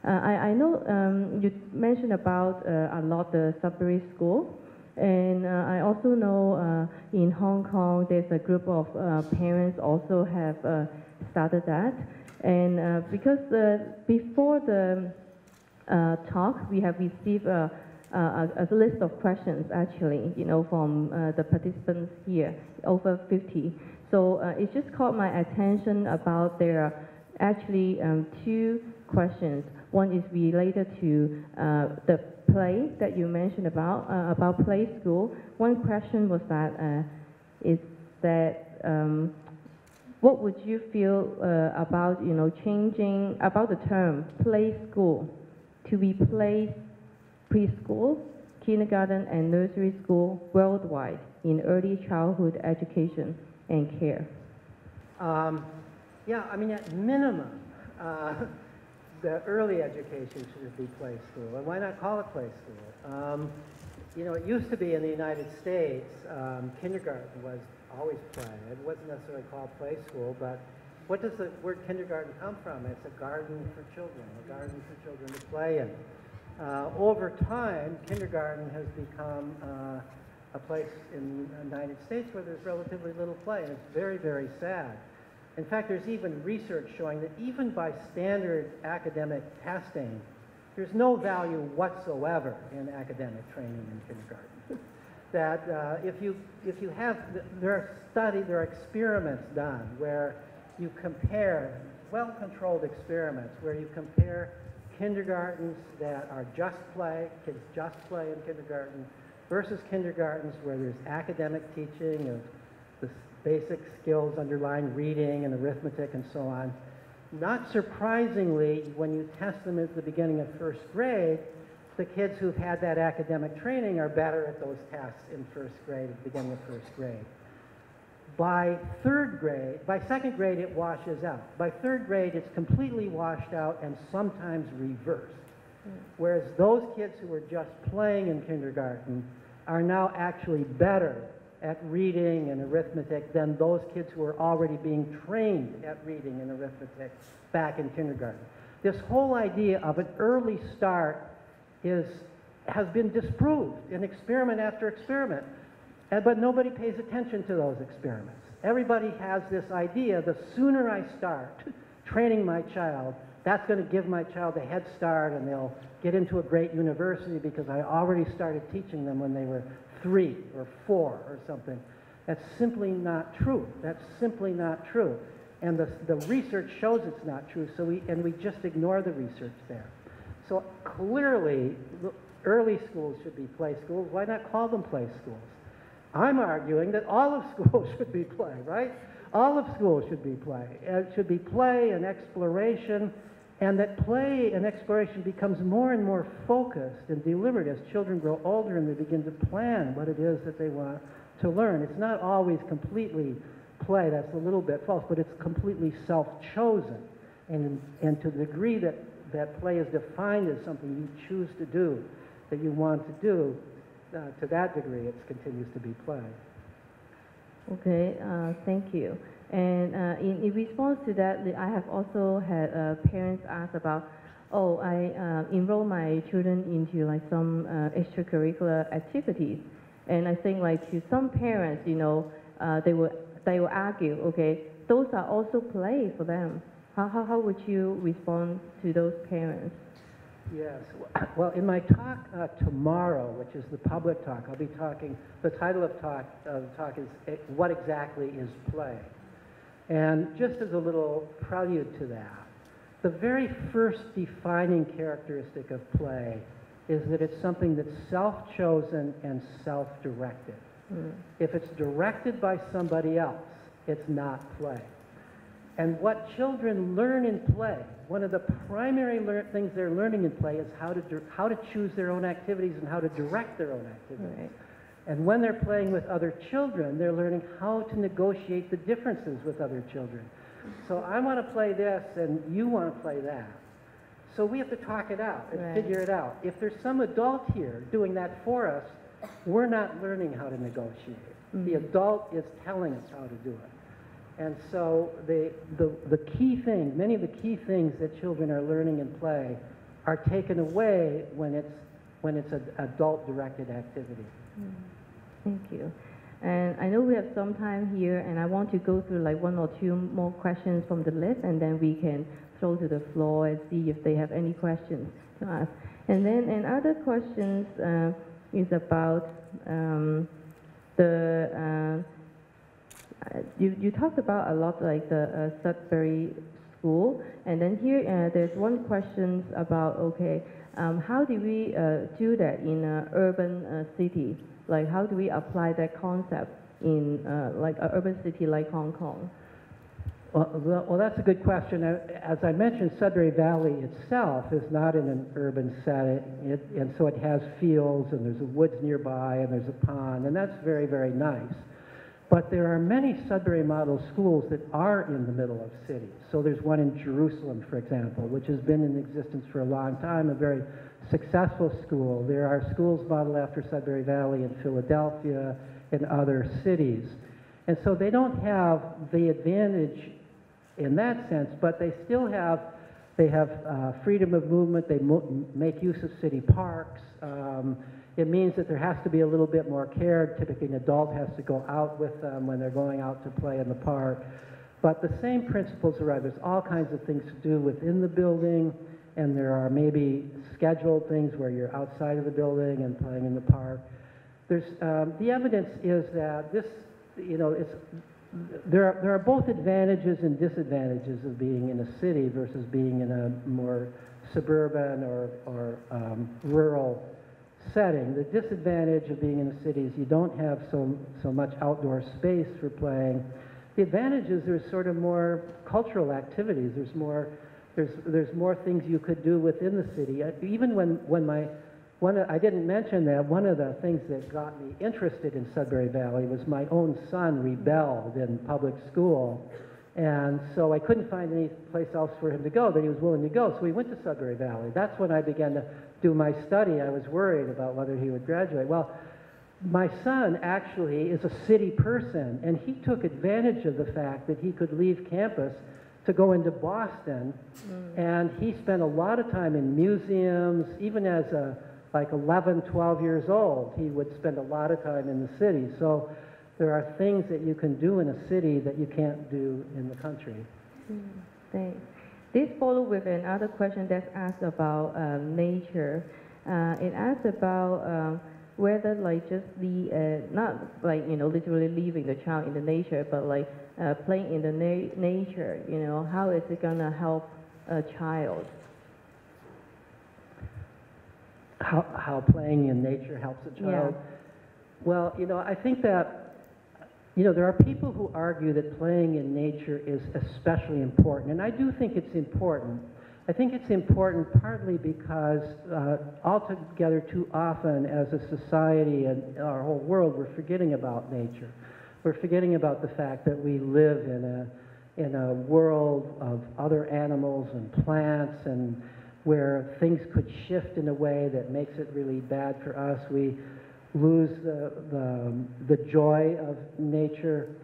A: Uh, I, I, know um, you mentioned about uh, a lot the Sudbury School, and uh, I also know uh, in Hong Kong there's a group of uh, parents also have started that. And because before the talk, we have received a, a, a, list of questions actually, you know, from the participants here, over 50. So it just caught my attention about there are actually um, two questions. One is related to uh, the play that you mentioned about, uh, about play school. One question was that, uh, is that um, what would you feel uh, about, you know, changing, about the term play school to replace preschool, kindergarten, and nursery school worldwide in early childhood education and care?
B: Um, yeah, I mean, at minimum, uh, the early education should be play school. And why not call it play school? Um, you know, it used to be in the United States, um, kindergarten was always play. It wasn't necessarily called play school, but what does the word kindergarten come from? It's a garden for children, a garden for children to play in. Uh, over time, kindergarten has become uh, a place in the United States where there's relatively little play, and it's very, very sad. In fact, there's even research showing that even by standard academic testing, there's no value whatsoever in academic training in kindergarten. that uh, if you if you have there are study there are experiments done where you compare well-controlled experiments where you compare kindergartens that are just play kids just play in kindergarten versus kindergartens where there's academic teaching of the basic skills underlying reading and arithmetic and so on. Not surprisingly, when you test them at the beginning of first grade, the kids who've had that academic training are better at those tests in first grade, at the beginning of first grade. By third grade, by second grade, it washes out. By third grade, it's completely washed out and sometimes reversed. Whereas those kids who were just playing in kindergarten are now actually better at reading and arithmetic than those kids who are already being trained at reading and arithmetic back in kindergarten. This whole idea of an early start is, has been disproved in experiment after experiment. And, but nobody pays attention to those experiments. Everybody has this idea the sooner I start training my child, that's going to give my child a head start and they'll get into a great university because I already started teaching them when they were three or four or something. That's simply not true. That's simply not true. And the, the research shows it's not true, so we, and we just ignore the research there. So clearly, early schools should be play schools. Why not call them play schools? I'm arguing that all of school should be play, right? All of school should be play. It should be play and exploration, and that play and exploration becomes more and more focused and deliberate as children grow older and they begin to plan what it is that they want to learn. It's not always completely play, that's a little bit false, but it's completely self-chosen. And, and to the degree that, that play is defined as something you choose to do, that you want to do, uh, to that degree, it continues to be play.
A: Okay, uh, thank you. And uh, in, in response to that, I have also had uh, parents ask about, oh, I uh, enroll my children into like some uh, extracurricular activities, and I think like to some parents, you know, they will they will argue, okay, those are also play for them. How how how would you respond to those parents?
B: Yes. Well, in my talk uh, tomorrow, which is the public talk, I'll be talking. The title of talk of talk is eh, "What exactly is play?" And just as a little prelude to that, the very first defining characteristic of play is that it's something that's self-chosen and self-directed.
A: Mm.
B: If it's directed by somebody else, it's not play. And what children learn in play, one of the primary things they're learning in play is how to, how to choose their own activities and how to direct their own activities.
A: Right.
B: And when they're playing with other children, they're learning how to negotiate the differences with other children. So I want to play this and you want to play that. So we have to talk it out and
A: Right.
B: figure it out. If there's some adult here doing that for us, we're not learning how to negotiate. The
A: Mhm.
B: adult is telling us how to do it. And so the, the, the key thing, many of the key things that children are learning in play are taken away when it's, when it's an adult-directed activity.
A: Thank you. And I know we have some time here, and I want to go through like one or two more questions from the list, and then we can throw to the floor and see if they have any questions to ask. And then another questions uh, is about um, the uh, you you talked about a lot like the uh, Sudbury School, and then here uh, there's one question about okay, um, how do we uh, do that in an urban uh, city? Like how do we apply that concept in uh, like an urban city like Hong Kong?
B: Well, well, that's a good question. Uh, As I mentioned, Sudbury Valley itself is not in an urban setting, it, and so it has fields, and there's a woods nearby, and there's a pond, and that's very, very nice. But there are many Sudbury model schools that are in the middle of cities. So there's one in Jerusalem, for example, which has been in existence for a long time, a very successful school. There are schools modeled after Sudbury Valley in Philadelphia and other cities. And so they don't have the advantage in that sense, but they still have, they have uh, freedom of movement, they mo- make use of city parks. Um, it means that there has to be a little bit more care. Typically, an adult has to go out with them when they're going out to play in the park. But the same principles are right. There's all kinds of things to do within the building, and there are maybe scheduled things where you're outside of the building and playing in the park. there's, um, the evidence is that this, you know, it's, there are, there are both advantages and disadvantages of being in a city versus being in a more suburban or, or um, rural setting. The disadvantage of being in a city is you don't have so, so much outdoor space for playing. The advantage is there's sort of more cultural activities. There's more, there's, there's more things you could do within the city. I- Even when, when my, one, I didn't mention that one of the things that got me interested in Sudbury Valley was my own son rebelled in public school. And so I couldn't find any place else for him to go that he was willing to go. So he went to Sudbury Valley. That's when I began to do my study. I was worried about whether he would graduate. Well, my son actually is a city person, and he took advantage of the fact that he could leave campus to go into Boston, mm. and he spent a lot of time in museums, even as a like 11, 12 years old, he would spend a lot of time in the city. So there are things that you can do in a city that you can't do in the country.
A: Thanks. This follow with another question that's asked about um, nature. Uh, it asks about um, whether like just the uh, not like you know literally leaving the child in the nature, but like uh, playing in the na- nature. You know, how is it gonna help a child?
B: how, how playing in nature helps a child. Yeah. Well, you know, I think that, you know, there are people who argue that playing in nature is especially important, and I do think it's important. I think it's important partly because uh, altogether too often as a society and our whole world, we're forgetting about nature. We're forgetting about the fact that we live in a, in a world of other animals and plants and where things could shift in a way that makes it really bad for us. We lose the, the, the joy of nature.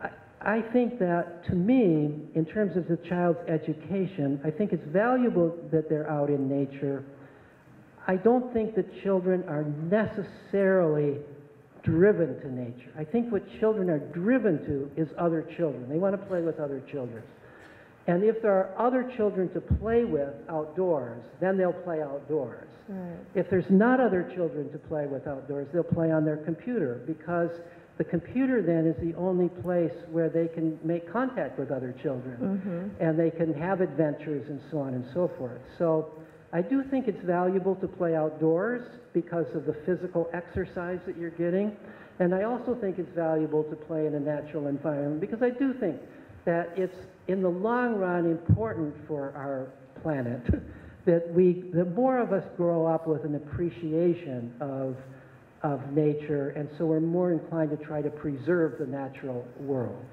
B: I, I think that to me, in terms of the child's education, I think it's valuable that they're out in nature. I don't think that children are necessarily driven to nature. I think what children are driven to is other children. They want to play with other children. And if there are other children to play with outdoors, then they'll play outdoors.
A: Right.
B: If there's not other children to play with outdoors, they'll play on their computer because the computer then is the only place where they can make contact with other children mm-hmm. and they can have adventures and so on and so forth. So I do think it's valuable to play outdoors because of the physical exercise that you're getting. And I also think it's valuable to play in a natural environment because I do think that it's in the long run important for our planet that we the more of us grow up with an appreciation of of nature and so we're more inclined to try to preserve the natural world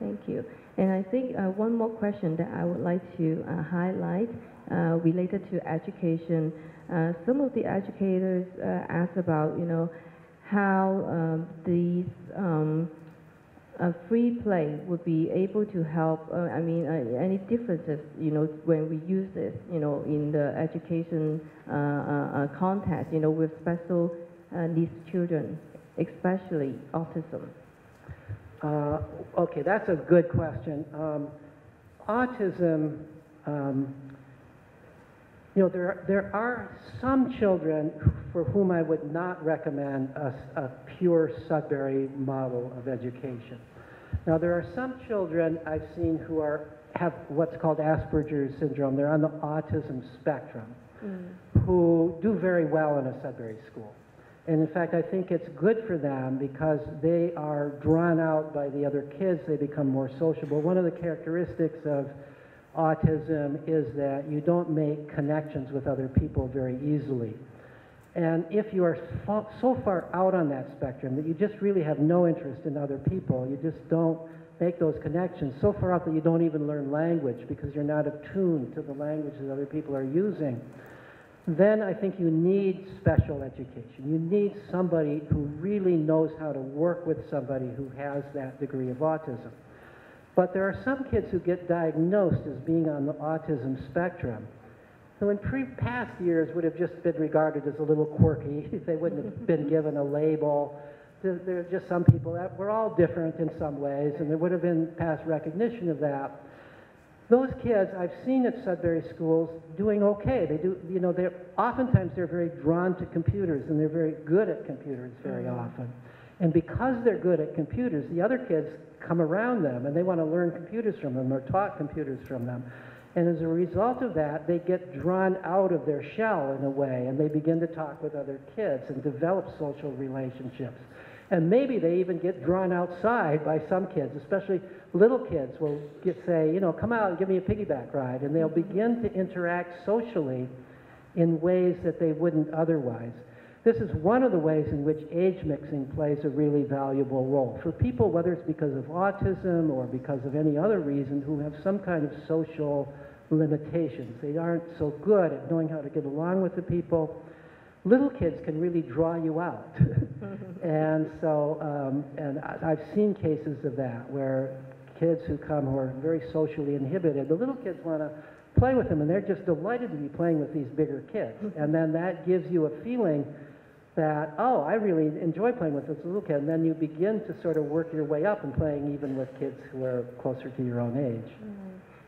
A: Thank you. And I think uh, one more question that I would like to uh, highlight uh, related to education. Uh, some of the educators uh, ask about, you know, how um, these um, uh, free play would be able to help. Uh, I mean, uh, any differences, you know, when we use this, you know, in the education uh, uh, uh, context, you know, with special uh, needs children, especially autism.
B: Okay, that's a good question. Um, autism, um, you know, there, there are some children for whom I would not recommend a, a pure Sudbury model of education. Now, there are some children I've seen who are, have what's called Asperger's syndrome. They're on the autism spectrum mm. who do very well in a Sudbury school. And in fact, I think it's good for them because they are drawn out by the other kids. They become more sociable. One of the characteristics of autism is that you don't make connections with other people very easily. And if you are fa- so far out on that spectrum that you just really have no interest in other people, you just don't make those connections, so far out that you don't even learn language because you're not attuned to the language that other people are using, then I think you need special education. You need somebody who really knows how to work with somebody who has that degree of autism. But there are some kids who get diagnosed as being on the autism spectrum who in pre past years would have just been regarded as a little quirky. they wouldn't have been given a label. There, there are just some people that we're all different in some ways, and there would have been past recognition of that. those kids I've seen at Sudbury schools doing okay. They do, you know, they're oftentimes they're very drawn to computers and they're very good at computers very mm-hmm. often. And because they're good at computers, the other kids come around them and they want to learn computers from them or taught computers from them. And as a result of that, they get drawn out of their shell in a way and they begin to talk with other kids and develop social relationships. And maybe they even get drawn outside by some kids, especially little kids will get, say, you know, come out and give me a piggyback ride. And they'll begin to interact socially in ways that they wouldn't otherwise. This is one of the ways in which age mixing plays a really valuable role. For people, whether it's because of autism or because of any other reason, who have some kind of social limitations, they aren't so good at knowing how to get along with the people. Little kids can really draw you out. and so, um, and I've seen cases of that where kids who come who are very socially inhibited, the little kids want to play with them and they're just delighted to be playing with these bigger kids. And then that gives you a feeling that, oh, I really enjoy playing with this little kid. And then you begin to sort of work your way up and playing even with kids who are closer to your own age.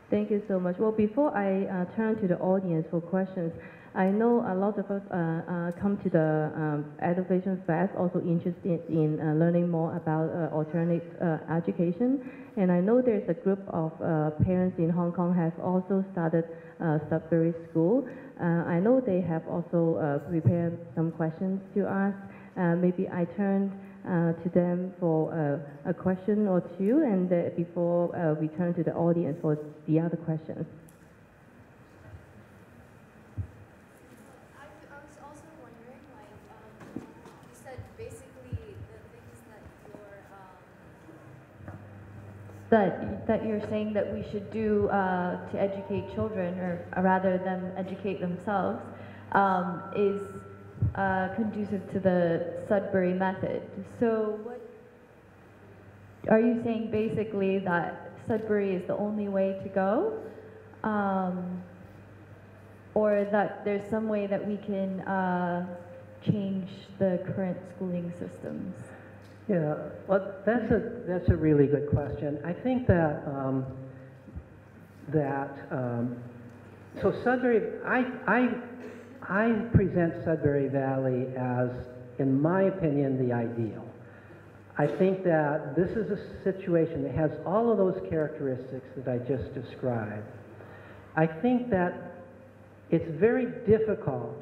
A: Thank you so much. Well, before I uh, turn to the audience for questions, I know a lot of us uh, uh, come to the um, Education Fest also interested in uh, learning more about uh, alternative uh, education. And I know there's a group of parents in Hong Kong have also started uh, Sudbury School. Uh, I know they have also uh, prepared some questions to ask. Uh, maybe I turn to them for a question or two, and before we turn to the audience for the other questions.
C: I, I was also wondering, like, um, you said basically the things that you're, um,
D: that that you're saying that we should do uh, to educate children, or uh, rather them educate themselves, um, is uh, conducive to the Sudbury method. So, what are you saying? Basically, that Sudbury is the only way to go, um, or that there's some way that we can uh, change the current schooling systems?
B: Yeah, well, that's a, that's a really good question. I think that, um, that, um, so Sudbury, I, I, I present Sudbury Valley as, in my opinion, the ideal. I think that this is a situation that has all of those characteristics that I just described. I think that it's very difficult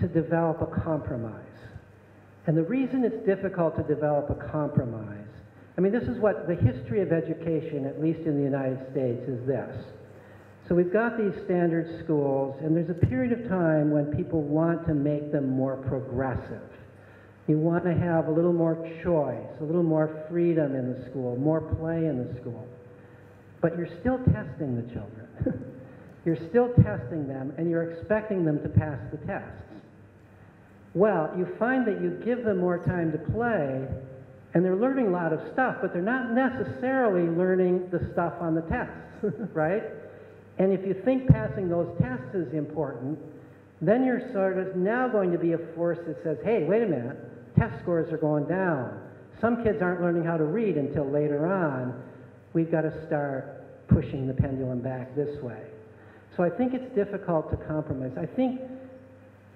B: to develop a compromise. And the reason it's difficult to develop a compromise, I mean, this is what the history of education, at least in the United States, is this. So we've got these standard schools, and there's a period of time when people want to make them more progressive. You want to have a little more choice, a little more freedom in the school, more play in the school. But you're still testing the children. you're still testing them, and you're expecting them to pass the tests. Well, you find that you give them more time to play, and they're learning a lot of stuff, but they're not necessarily learning the stuff on the tests, right? And if you think passing those tests is important, then you're sort of now going to be a force that says, hey, wait a minute, test scores are going down. Some kids aren't learning how to read until later on. We've got to start pushing the pendulum back this way. So I think it's difficult to compromise. I think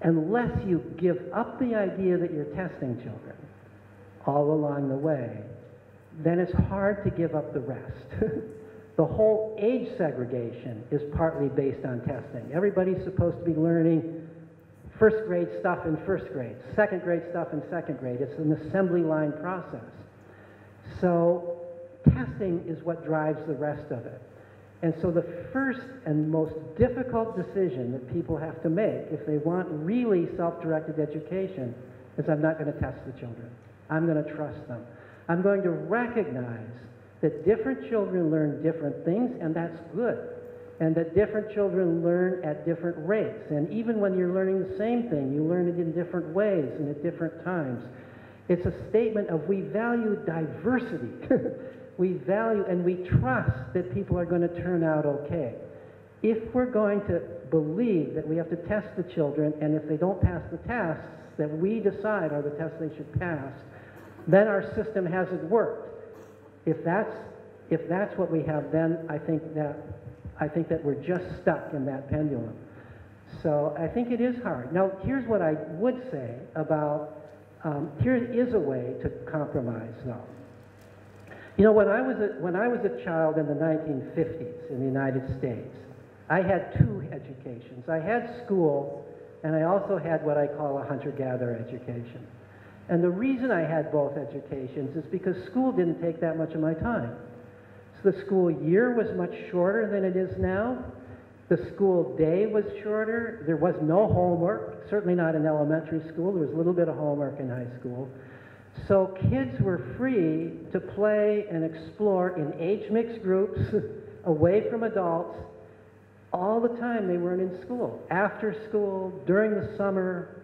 B: unless you give up the idea that you're testing children all along the way, then it's hard to give up the rest. the whole age segregation is partly based on testing. Everybody's supposed to be learning first grade stuff in first grade, second grade stuff in second grade. It's an assembly line process. So testing is what drives the rest of it. And so the first and most difficult decision that people have to make if they want really self-directed education is I'm not going to test the children. I'm going to trust them. I'm going to recognize that different children learn different things, and that's good. And that different children learn at different rates. And even when you're learning the same thing, you learn it in different ways and at different times. It's a statement of we value diversity. we value and we trust that people are going to turn out okay. If we're going to believe that we have to test the children, and if they don't pass the tests that we decide are the tests they should pass, then our system hasn't worked. If that's, if that's what we have, then I think that I think that we're just stuck in that pendulum. So I think it is hard. Now, here's what I would say about, um, here is a way to compromise, though. You know, when I was a, when I was a child in the 1950s in the United States, I had two educations. I had school, and I also had what I call a hunter-gatherer education. And the reason I had both educations is because school didn't take that much of my time. So the school year was much shorter than it is now. The school day was shorter. There was no homework, certainly not in elementary school. There was a little bit of homework in high school. So kids were free to play and explore in age mixed groups, away from adults, all the time they weren't in school. After school, during the summer,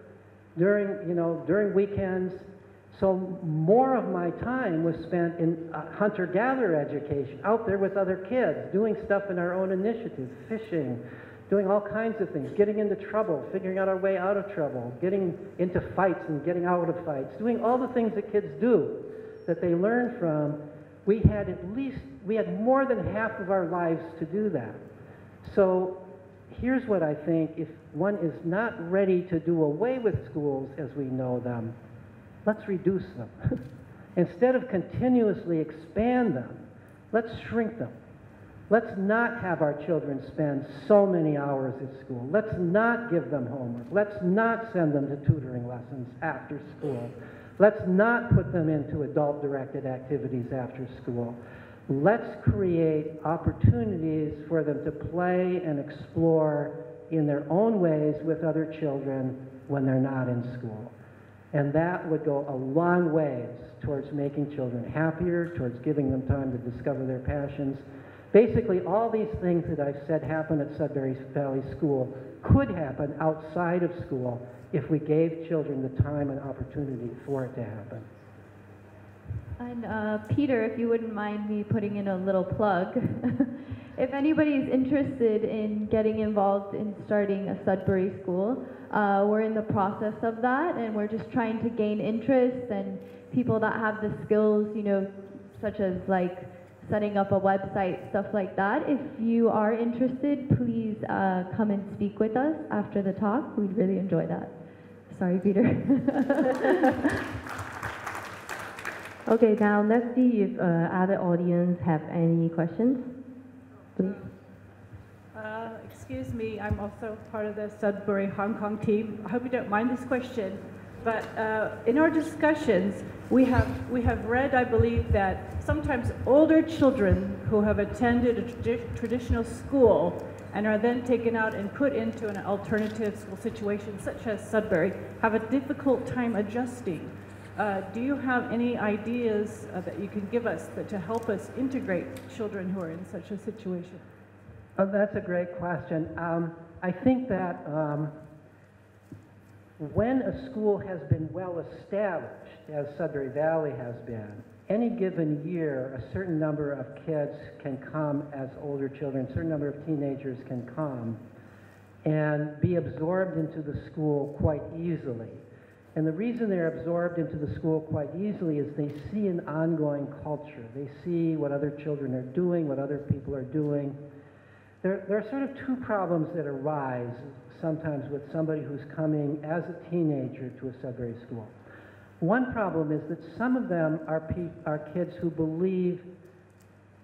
B: during, you know, during weekends. So more of my time was spent in uh, hunter-gatherer education, out there with other kids, doing stuff in our own initiative, fishing, doing all kinds of things, getting into trouble, figuring out our way out of trouble, getting into fights and getting out of fights, doing all the things that kids do that they learn from. We had at least, we had more than half of our lives to do that. So here's what I think if one is not ready to do away with schools as we know them, let's reduce them. Instead of continuously expand them, let's shrink them. Let's not have our children spend so many hours at school. Let's not give them homework. Let's not send them to tutoring lessons after school. Let's not put them into adult directed activities after school. Let's create opportunities for them to play and explore in their own ways with other children when they're not in school. And that would go a long ways towards making children happier, towards giving them time to discover their passions. Basically, all these things that I've said happen at Sudbury Valley School could happen outside of school if we gave children the time and opportunity for it to happen.
D: And uh, Peter, if you wouldn't mind me putting in a little plug, if anybody's interested in getting involved in starting a Sudbury school, uh, we're in the process of that, and we're just trying to gain interest and people that have the skills, you know, such as like setting up a website, stuff like that. If you are interested, please uh, come and speak with us after the talk. We'd really enjoy that. Sorry, Peter.
A: Okay, now let's see if uh, other audience have any questions. Please.
E: Uh, excuse me, I'm also part of the Sudbury Hong Kong team. I hope you don't mind this question, but uh, in our discussions, we have, we have read, I believe, that sometimes older children who have attended a tradi- traditional school and are then taken out and put into an alternative school situation, such as Sudbury, have a difficult time adjusting. Uh, do you have any ideas uh, that you can give us that to help us integrate children who are in such a situation?
B: Oh, that's a great question. Um, I think that um, when a school has been well established, as Sudbury Valley has been, any given year, a certain number of kids can come as older children, a certain number of teenagers can come and be absorbed into the school quite easily. And the reason they're absorbed into the school quite easily is they see an ongoing culture. They see what other children are doing, what other people are doing. There, there are sort of two problems that arise sometimes with somebody who's coming as a teenager to a Sudbury school. One problem is that some of them are, are kids who believe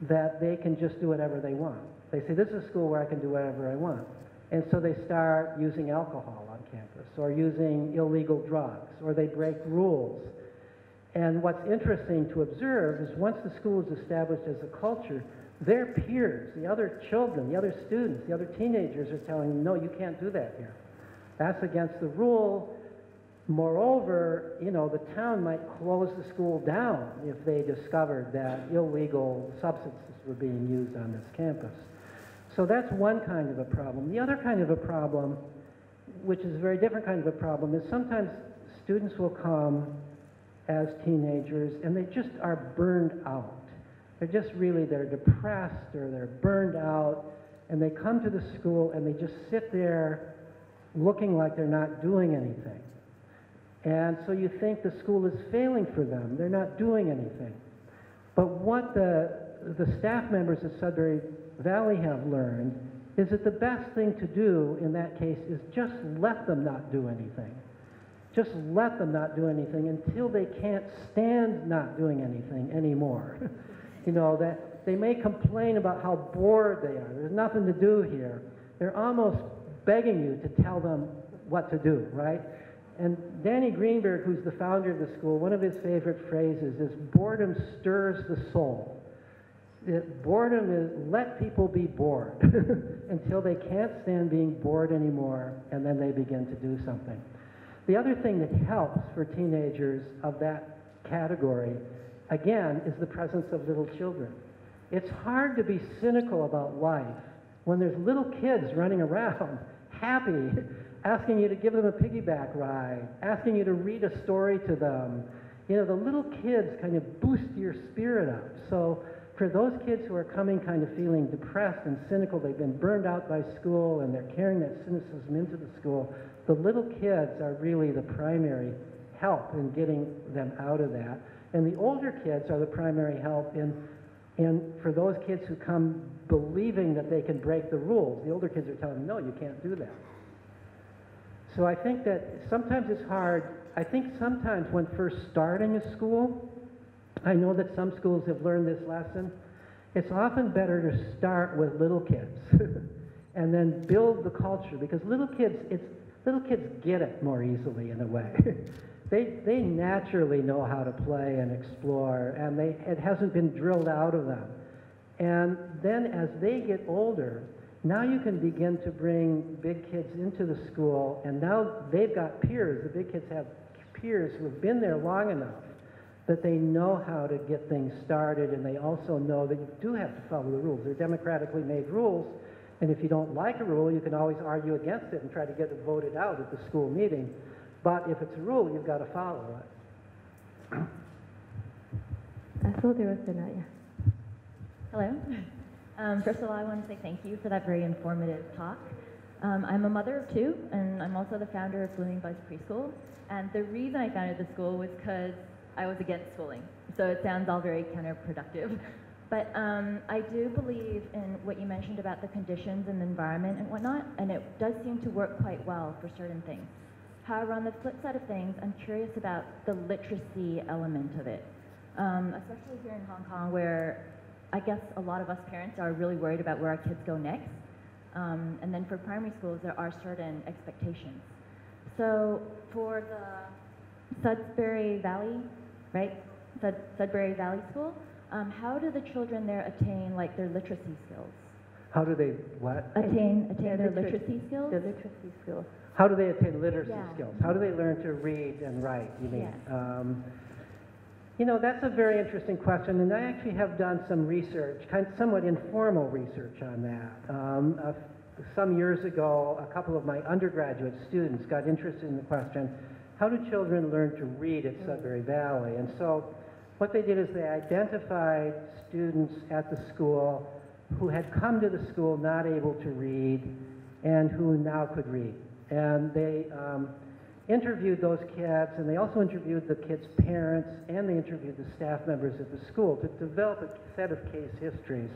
B: that they can just do whatever they want. They say, This is a school where I can do whatever I want. And so they start using alcohol on campus or using illegal drugs or they break rules. And what's interesting to observe is once the school is established as a culture, their peers, the other children, the other students, the other teenagers are telling them, no, you can't do that here. That's against the rule. Moreover, you know, the town might close the school down if they discovered that illegal substances were being used on this campus. So that's one kind of a problem. The other kind of a problem, which is a very different kind of a problem, is sometimes students will come as teenagers and they just are burned out. They're just really, they're depressed or they're burned out and they come to the school and they just sit there looking like they're not doing anything. And so you think the school is failing for them. They're not doing anything. But what the, the staff members at Sudbury Valley have learned is that the best thing to do in that case is just let them not do anything. Just let them not do anything until they can't stand not doing anything anymore. you know, that they may complain about how bored they are. There's nothing to do here. They're almost begging you to tell them what to do, right? And Danny Greenberg, who's the founder of the school, one of his favorite phrases is boredom stirs the soul. That boredom is let people be bored until they can't stand being bored anymore, and then they begin to do something. The other thing that helps for teenagers of that category, again, is the presence of little children. It's hard to be cynical about life when there's little kids running around, happy, asking you to give them a piggyback ride, asking you to read a story to them. You know, the little kids kind of boost your spirit up. So for those kids who are coming kind of feeling depressed and cynical, they've been burned out by school and they're carrying that cynicism into the school, the little kids are really the primary help in getting them out of that. And the older kids are the primary help in, in for those kids who come believing that they can break the rules. The older kids are telling them, no, you can't do that. So I think that sometimes it's hard. I think sometimes when first starting a school, I know that some schools have learned this lesson. It's often better to start with little kids and then build the culture because little kids, it's, little kids get it more easily in a way. they, they naturally know how to play and explore, and they, it hasn't been drilled out of them. And then as they get older, now you can begin to bring big kids into the school, and now they've got peers. The big kids have peers who have been there long enough that they know how to get things started, and they also know that you do have to follow the rules. They're democratically made rules, and if you don't like a rule, you can always argue against it and try to get it voted out at the school meeting. But if it's a rule, you've got to follow it.
A: I thought there was another.
D: Hello. Um, first of all, I want to say thank you for that very informative talk. Um, I'm a mother of two, and I'm also the founder of Blooming Buds Preschool. And the reason I founded the school was because I was against schooling. So it sounds all very counterproductive. But um, I do believe in what you mentioned about the conditions and the environment and whatnot, and it does seem to work quite well for certain things. However, on the flip side of things, I'm curious about the literacy element of it, um, especially here in Hong Kong, where I guess a lot of us parents are really worried about where our kids go next. Um, and then for primary schools, there are certain expectations. So for the Sudbury Valley, right? Sud- Sudbury Valley School, um, how do the children there attain like their literacy skills?
B: How do they what?
D: Attain attain
A: Yeah,
D: their
A: liter-
D: literacy skills?
A: The literacy skills.
B: How do they attain literacy
D: Yeah.
B: skills? How do they learn to read and write, you mean?
D: Yes.
B: Um, you know, that's a very interesting question, and I actually have done some research, kind somewhat informal research on that. Um, uh, some years ago, a couple of my undergraduate students got interested in the question, how do children learn to read at Sudbury Valley? And so what they did is they identified students at the school who had come to the school not able to read and who now could read. And they um, interviewed those kids, and they also interviewed the kids' parents, and they interviewed the staff members at the school to develop a set of case histories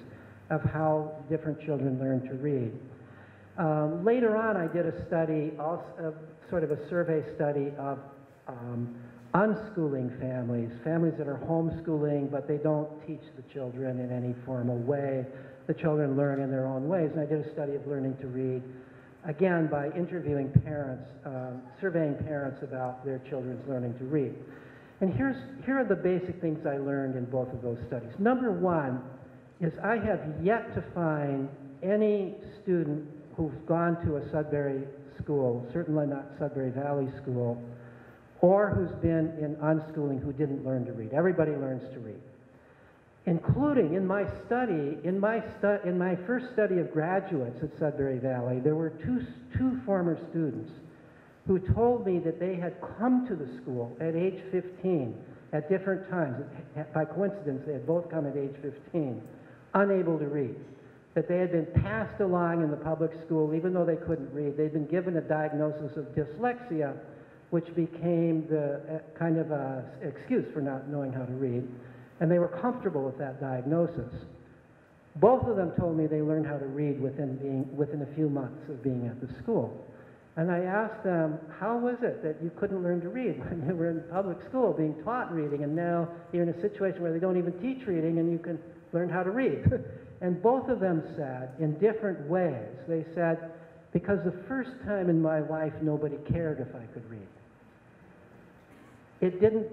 B: of how different children learn to read. Um, later on, I did a study, also, uh, sort of a survey study of um, unschooling families, families that are homeschooling, but they don't teach the children in any formal way. The children learn in their own ways. And I did a study of learning to read, again, by interviewing parents, um, surveying parents about their children's learning to read. And here's, here are the basic things I learned in both of those studies. Number one is I have yet to find any student who's gone to a Sudbury school, certainly not Sudbury Valley School, or who's been in unschooling who didn't learn to read. Everybody learns to read. Including in my study, in my, stu- in my first study of graduates at Sudbury Valley, there were two, two former students who told me that they had come to the school at age 15 at different times. By coincidence, they had both come at age 15, unable to read. That they had been passed along in the public school, even though they couldn't read. They'd been given a diagnosis of dyslexia, which became the uh, kind of a excuse for not knowing how to read. And they were comfortable with that diagnosis. Both of them told me they learned how to read within, being, within a few months of being at the school. And I asked them, how was it that you couldn't learn to read when you were in public school being taught reading, and now you're in a situation where they don't even teach reading and you can learn how to read? and both of them said, in different ways, they said, because the first time in my life nobody cared if I could read. It didn't,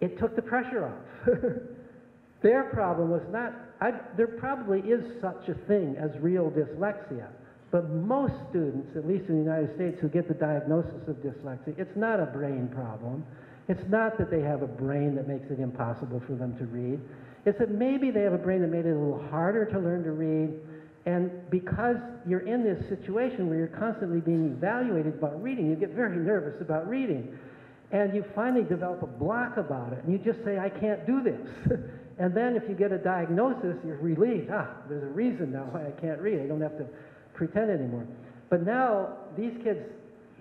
B: it took the pressure off. Their problem was not, I, there probably is such a thing as real dyslexia, but most students, at least in the United States, who get the diagnosis of dyslexia, it's not a brain problem. It's not that they have a brain that makes it impossible for them to read. It's that maybe they have a brain that made it a little harder to learn to read, and because you're in this situation where you're constantly being evaluated about reading, you get very nervous about reading. And you finally develop a block about it, and you just say, I can't do this. and then if you get a diagnosis, you're relieved. Ah, there's a reason now why I can't read. I don't have to pretend anymore. But now, these kids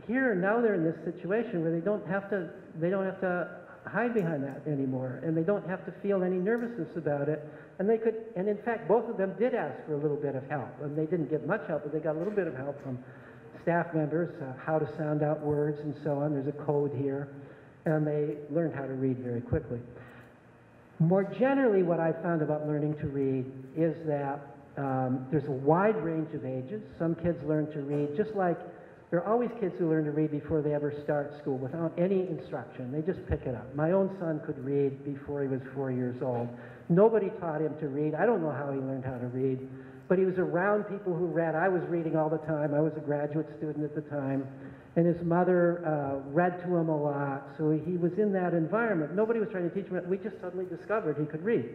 B: here, now they're in this situation where they don't have to, they don't have to hide behind that anymore, and they don't have to feel any nervousness about it. And they could, and in fact, both of them did ask for a little bit of help, and they didn't get much help, but they got a little bit of help from staff members, uh, how to sound out words and so on. There's a code here, and they learned how to read very quickly. More generally, what I found about learning to read is that um, there's a wide range of ages. Some kids learn to read just like there are always kids who learn to read before they ever start school without any instruction. They just pick it up. My own son could read before he was four years old. Nobody taught him to read. I don't know how he learned how to read, but he was around people who read. I was reading all the time. I was a graduate student at the time, and his mother uh, read to him a lot. So he was in that environment. Nobody was trying to teach him. We just suddenly discovered he could read.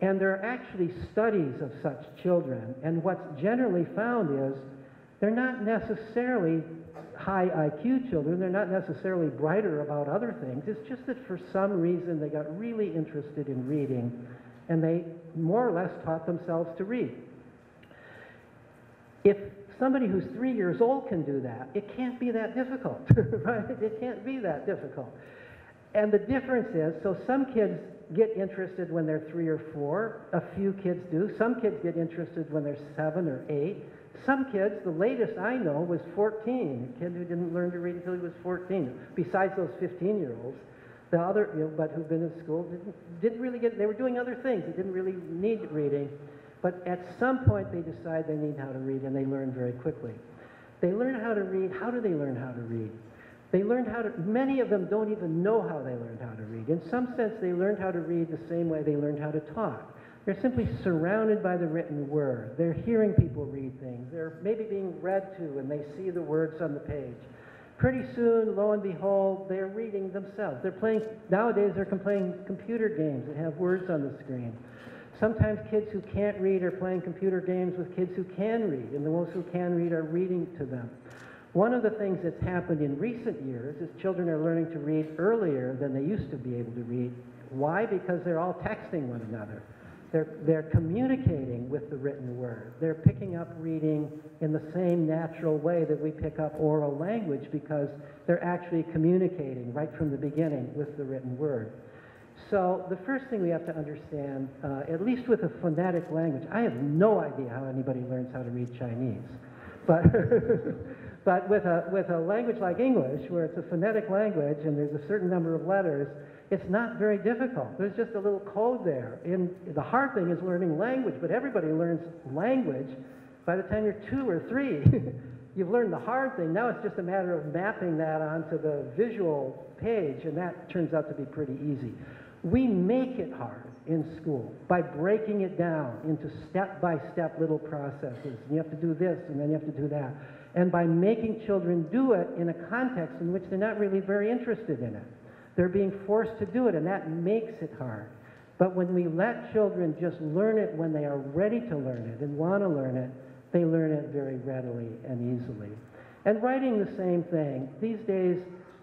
B: And there are actually studies of such children, and what's generally found is they're not necessarily high IQ children. They're not necessarily brighter about other things. It's just that for some reason they got really interested in reading and they more or less taught themselves to read. If somebody who's three years old can do that, it can't be that difficult, right? It can't be that difficult. And the difference is so some kids get interested when they're three or four, a few kids do. Some kids get interested when they're seven or eight. Some kids, the latest I know was 14, a kid who didn't learn to read until he was 14, besides those 15 year olds. The other, you know, but who've been in school didn't, didn't really get, they were doing other things. They didn't really need reading. But at some point they decide they need how to read and they learn very quickly. They learn how to read. How do they learn how to read? They learned how to, many of them don't even know how they learned how to read. In some sense, they learned how to read the same way they learned how to talk. They're simply surrounded by the written word. They're hearing people read things. They're maybe being read to and they see the words on the page. Pretty soon, lo and behold, they're reading themselves. They're playing, nowadays, they're playing computer games that have words on the screen. Sometimes kids who can't read are playing computer games with kids who can read, and the ones who can read are reading to them. One of the things that's happened in recent years is children are learning to read earlier than they used to be able to read. Why? Because they're all texting one another. They're, they're communicating with the written word. They're picking up reading in the same natural way that we pick up oral language because they're actually communicating right from the beginning with the written word. So the first thing we have to understand, uh, at least with a phonetic language, I have no idea how anybody learns how to read Chinese. But, but with, a, with a language like English, where it's a phonetic language and there's a certain number of letters, it's not very difficult. There's just a little code there. And the hard thing is learning language, but everybody learns language by the time you're two or three. You've learned the hard thing. Now it's just a matter of mapping that onto the visual page, and that turns out to be pretty easy. We make it hard in school by breaking it down into step by step little processes. You have to do this, and then you have to do that. And by making children do it in a context in which they're not really very interested in it. They're being forced to do it, and that makes it hard. But when we let children just learn it when they are ready to learn it and want to learn it, they learn it very readily and easily. And writing the same thing. These days,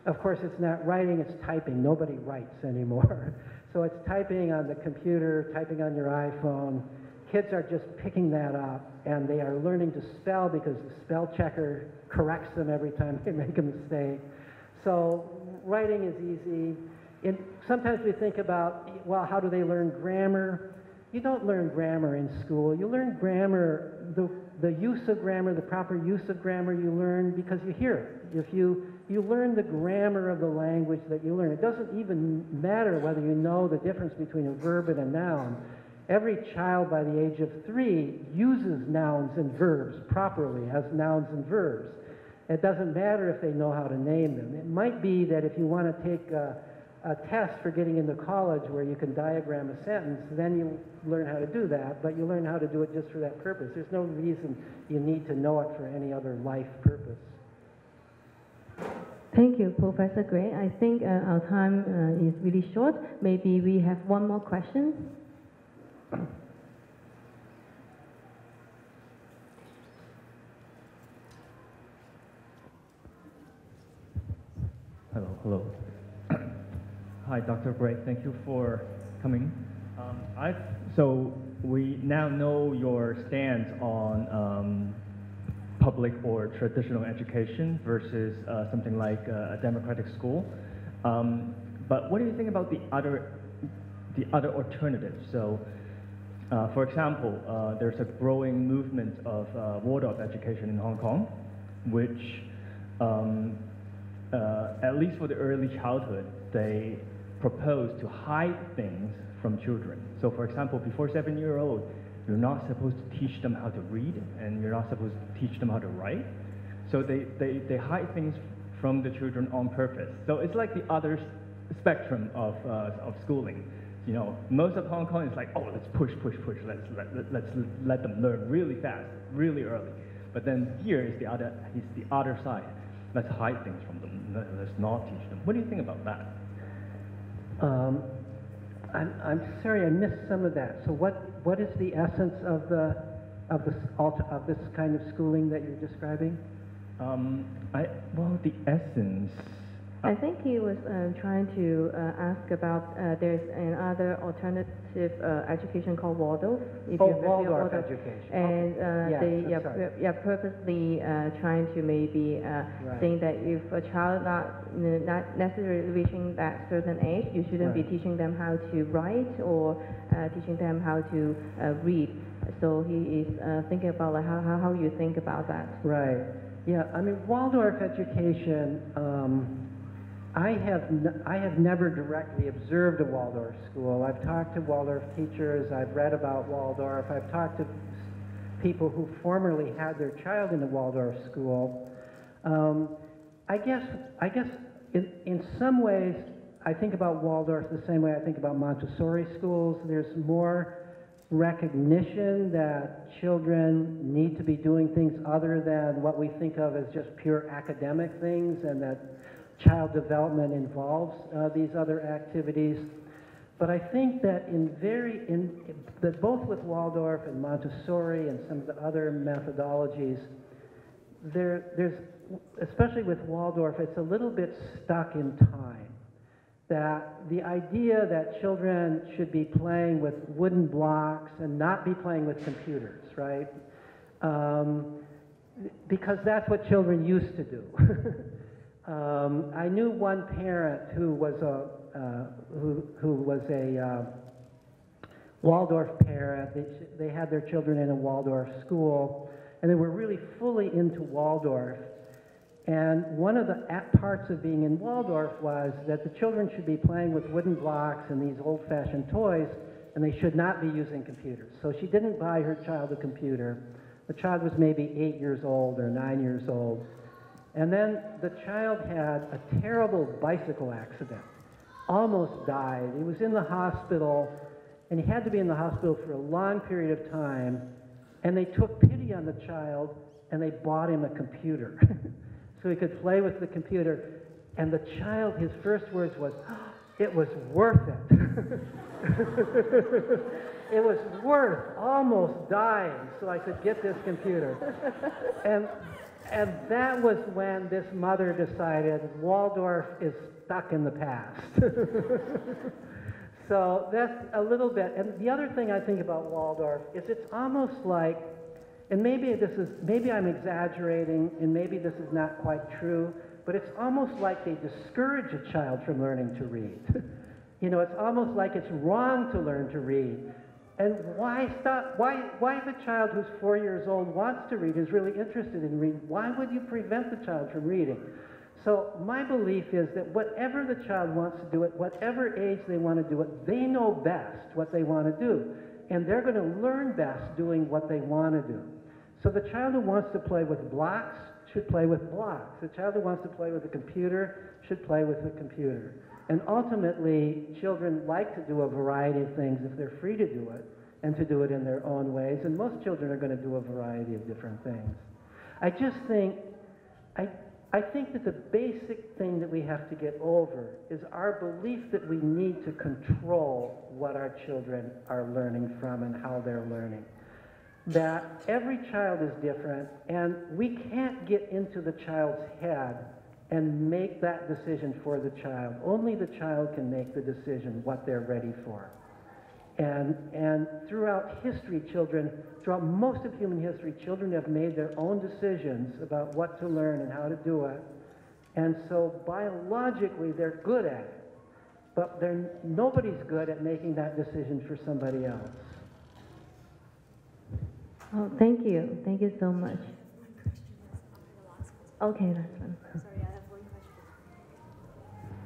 B: of course, it's not writing, it's typing. Nobody writes anymore. So it's typing on the computer, typing on your iPhone. Kids are just picking that up, and they are learning to spell because the spell checker corrects them every time they make a mistake. So writing is easy. In, sometimes we think about, well, how do they learn grammar? you don't learn grammar in school. You learn grammar, the, the use of grammar, the proper use of grammar you learn because you hear it. If you, you learn the grammar of the language that you learn, it doesn't even matter whether you know the difference between a verb and a noun. Every child by the age of three uses nouns and verbs properly as nouns and verbs. It doesn't matter if they know how to name them. It might be that if you want to take a, a test for getting into college where you can diagram a sentence, then you learn how to do that, but you learn how to do it just for that purpose. There's no reason you need to know it for any other life purpose.
A: Thank you, Professor Gray. I think uh, our time uh, is really short. Maybe we have one more question.
F: Hello, hello. Hi, Dr. Gray. Thank you for coming. Um, I so we now know your stance on um, public or traditional education versus uh, something like uh, a democratic school. Um, but what do you think about the other the other alternatives? So, uh, for example, uh, there's a growing movement of uh, Waldorf education in Hong Kong, which um, uh, at least for the early childhood, they propose to hide things from children. So, for example, before seven year old, you're not supposed to teach them how to read, and you're not supposed to teach them how to write. So they, they, they hide things from the children on purpose. So it's like the other spectrum of, uh, of schooling. You know, most of Hong Kong is like, oh, let's push, push, push. Let's let, let, let's let them learn really fast, really early. But then here is the other, is the other side. Let's hide things from them. Let- Let's not teach them. What do you think about that?
B: Um, I'm, I'm sorry, I missed some of that. So what, what is the essence of the, of this, of this kind of schooling that you're describing?
F: Um, I, well, the essence.
A: I think he was uh, trying to uh, ask about uh, there's another alternative uh, education called Waldorf. If
B: Oh,
A: you're
B: Waldorf education.
A: And
B: Okay.
A: uh, they yeah, pur- yeah, purposely uh, trying to maybe uh,
B: Right.
A: saying that if a child not not necessarily reaching that certain age, you shouldn't be teaching them how to write or uh, teaching them how to uh, read. So he is uh, thinking about like how, how how you think about that.
B: Right. Yeah, I mean, Waldorf education, um, I have, n- I have never directly observed a Waldorf school. I've talked to Waldorf teachers, I've read about Waldorf, I've talked to people who formerly had their child in a Waldorf school. Um, I guess, I guess in, in some ways, I think about Waldorf the same way I think about Montessori schools. There's more recognition that children need to be doing things other than what we think of as just pure academic things, and that child development involves uh, these other activities. But I think that in very, in, that both with Waldorf and Montessori and some of the other methodologies, there, there's, especially with Waldorf, it's a little bit stuck in time. That the idea that children should be playing with wooden blocks and not be playing with computers, right? Um, because that's what children used to do. um, I knew one parent who was a, uh, who, who was a uh, Waldorf parent. They, they had their children in a Waldorf school, and they were really fully into Waldorf. And one of the at parts of being in Waldorf was that the children should be playing with wooden blocks and these old fashioned toys, and they should not be using computers. So she didn't buy her child a computer. The child was maybe eight years old or nine years old. And then the child had a terrible bicycle accident, almost died. He was in the hospital, and he had to be in the hospital for a long period of time. And they took pity on the child and they bought him a computer so he could play with the computer. And the child, his first words was, it was worth it. it was worth almost dying so I could get this computer. And, and that was when this mother decided Waldorf is stuck in the past. so that's a little bit. And the other thing I think about Waldorf is it's almost like, and maybe this is, maybe I'm exaggerating, and maybe this is not quite true, but it's almost like they discourage a child from learning to read. you know, it's almost like it's wrong to learn to read. And why stop? Why, why if a child who's four years old wants to read, is really interested in reading, why would you prevent the child from reading? So my belief is that whatever the child wants to do at whatever age they want to do it, they know best what they want to do. And they're going to learn best doing what they want to do. So the child who wants to play with blocks should play with blocks. The child who wants to play with a computer should play with a computer. And ultimately, children like to do a variety of things if they're free to do it and to do it in their own ways. And most children are going to do a variety of different things. I just think, I, I think that the basic thing that we have to get over is our belief that we need to control what our children are learning from and how they're learning. That every child is different, and we can't get into the child's head and make that decision for the child. Only the child can make the decision what they're ready for. And, and throughout history, children, throughout most of human history, children have made their own decisions about what to learn and how to do it. And so biologically, they're good at it. But they're, nobody's good at making that decision for somebody else.
A: Oh, thank you. Thank you so much.
C: After the last question.
A: Okay, that's fine.
C: Sorry, I have one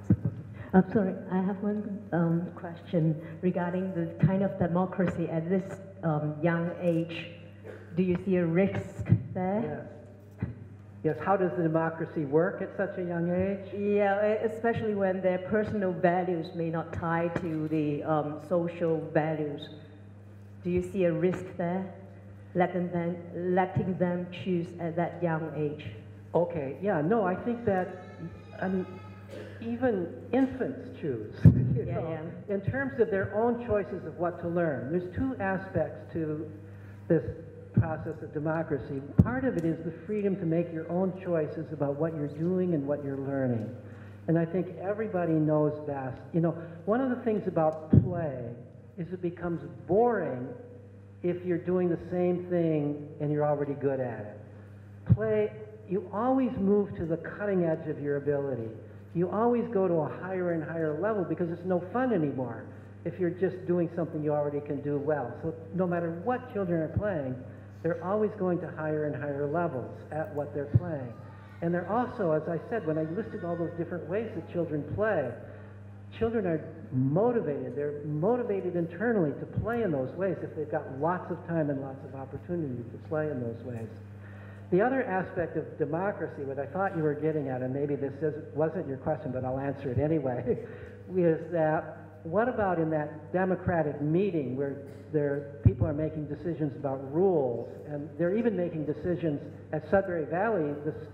C: question.
G: I'm sorry, I have one um, question regarding the kind of democracy at this um, young age. Do you see a risk there?
B: Yes. Yes, how does the democracy work at such a young age?
G: Yeah, especially when their personal values may not tie to the um, social values. Do you see a risk there? Letting them, letting them choose at that young age?
B: Okay, yeah, no, I think that, I mean, even infants choose, you
G: Yeah,
B: know, in terms of their own choices of what to learn. There's two aspects to this process of democracy. Part of it is the freedom to make your own choices about what you're doing and what you're learning. And I think everybody knows best. You know, one of the things about play is it becomes boring if you're doing the same thing and you're already good at it. Play, you always move to the cutting edge of your ability. You always go to a higher and higher level because it's no fun anymore if you're just doing something you already can do well. So no matter what children are playing, they're always going to higher and higher levels at what they're playing. And they're also, as I said, when I listed all those different ways that children play, children are motivated. They're motivated internally to play in those ways if they've got lots of time and lots of opportunity to play in those ways. The other aspect of democracy, what I thought you were getting at, and maybe this is, wasn't your question, but I'll answer it anyway, is that what about in that democratic meeting where there, people are making decisions about rules, and they're even making decisions at Sudbury Valley, this,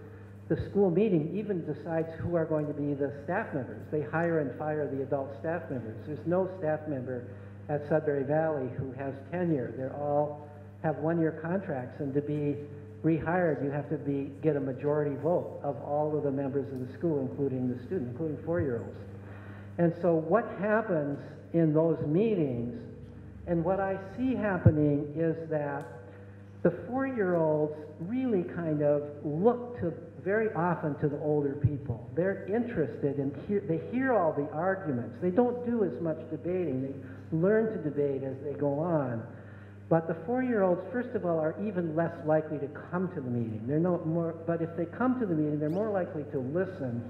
B: the school meeting even decides who are going to be the staff members. They hire and fire the adult staff members. There's no staff member at Sudbury Valley who has tenure. They're all have one-year contracts, and to be rehired, you have to be get a majority vote of all of the members of the school, including the student, including four-year-olds. And so what happens in those meetings, and what I see happening is that the four-year-olds really kind of look to very often to the older people. They're interested in hear, they hear all the arguments. They don't do as much debating. They learn to debate as they go on. But the four-year-olds, first of all, are even less likely to come to the meeting. They're no more, but if they come to the meeting, they're more likely to listen,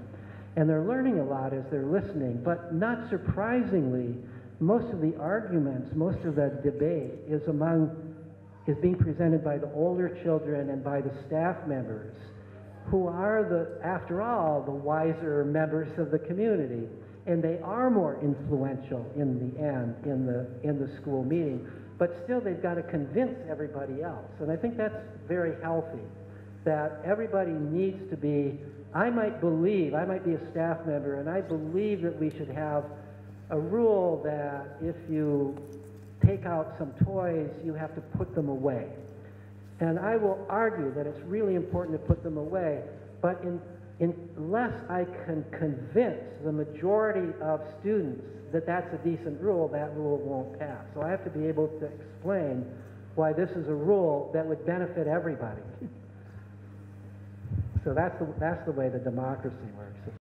B: and they're learning a lot as they're listening. But not surprisingly, most of the arguments, most of the debate is among is being presented by the older children and by the staff members, who are the, after all, the wiser members of the community, and they are more influential in the end in the in the school meeting but still they've got to convince everybody else. And I think that's very healthy, that everybody needs to be, I might believe, I might be a staff member, and I believe that we should have a rule that if you take out some toys, you have to put them away. And I will argue that it's really important to put them away, but in, unless I can convince the majority of students that that's a decent rule, that rule won't pass. So I have to be able to explain why this is a rule that would benefit everybody. so that's the, that's the way the democracy works.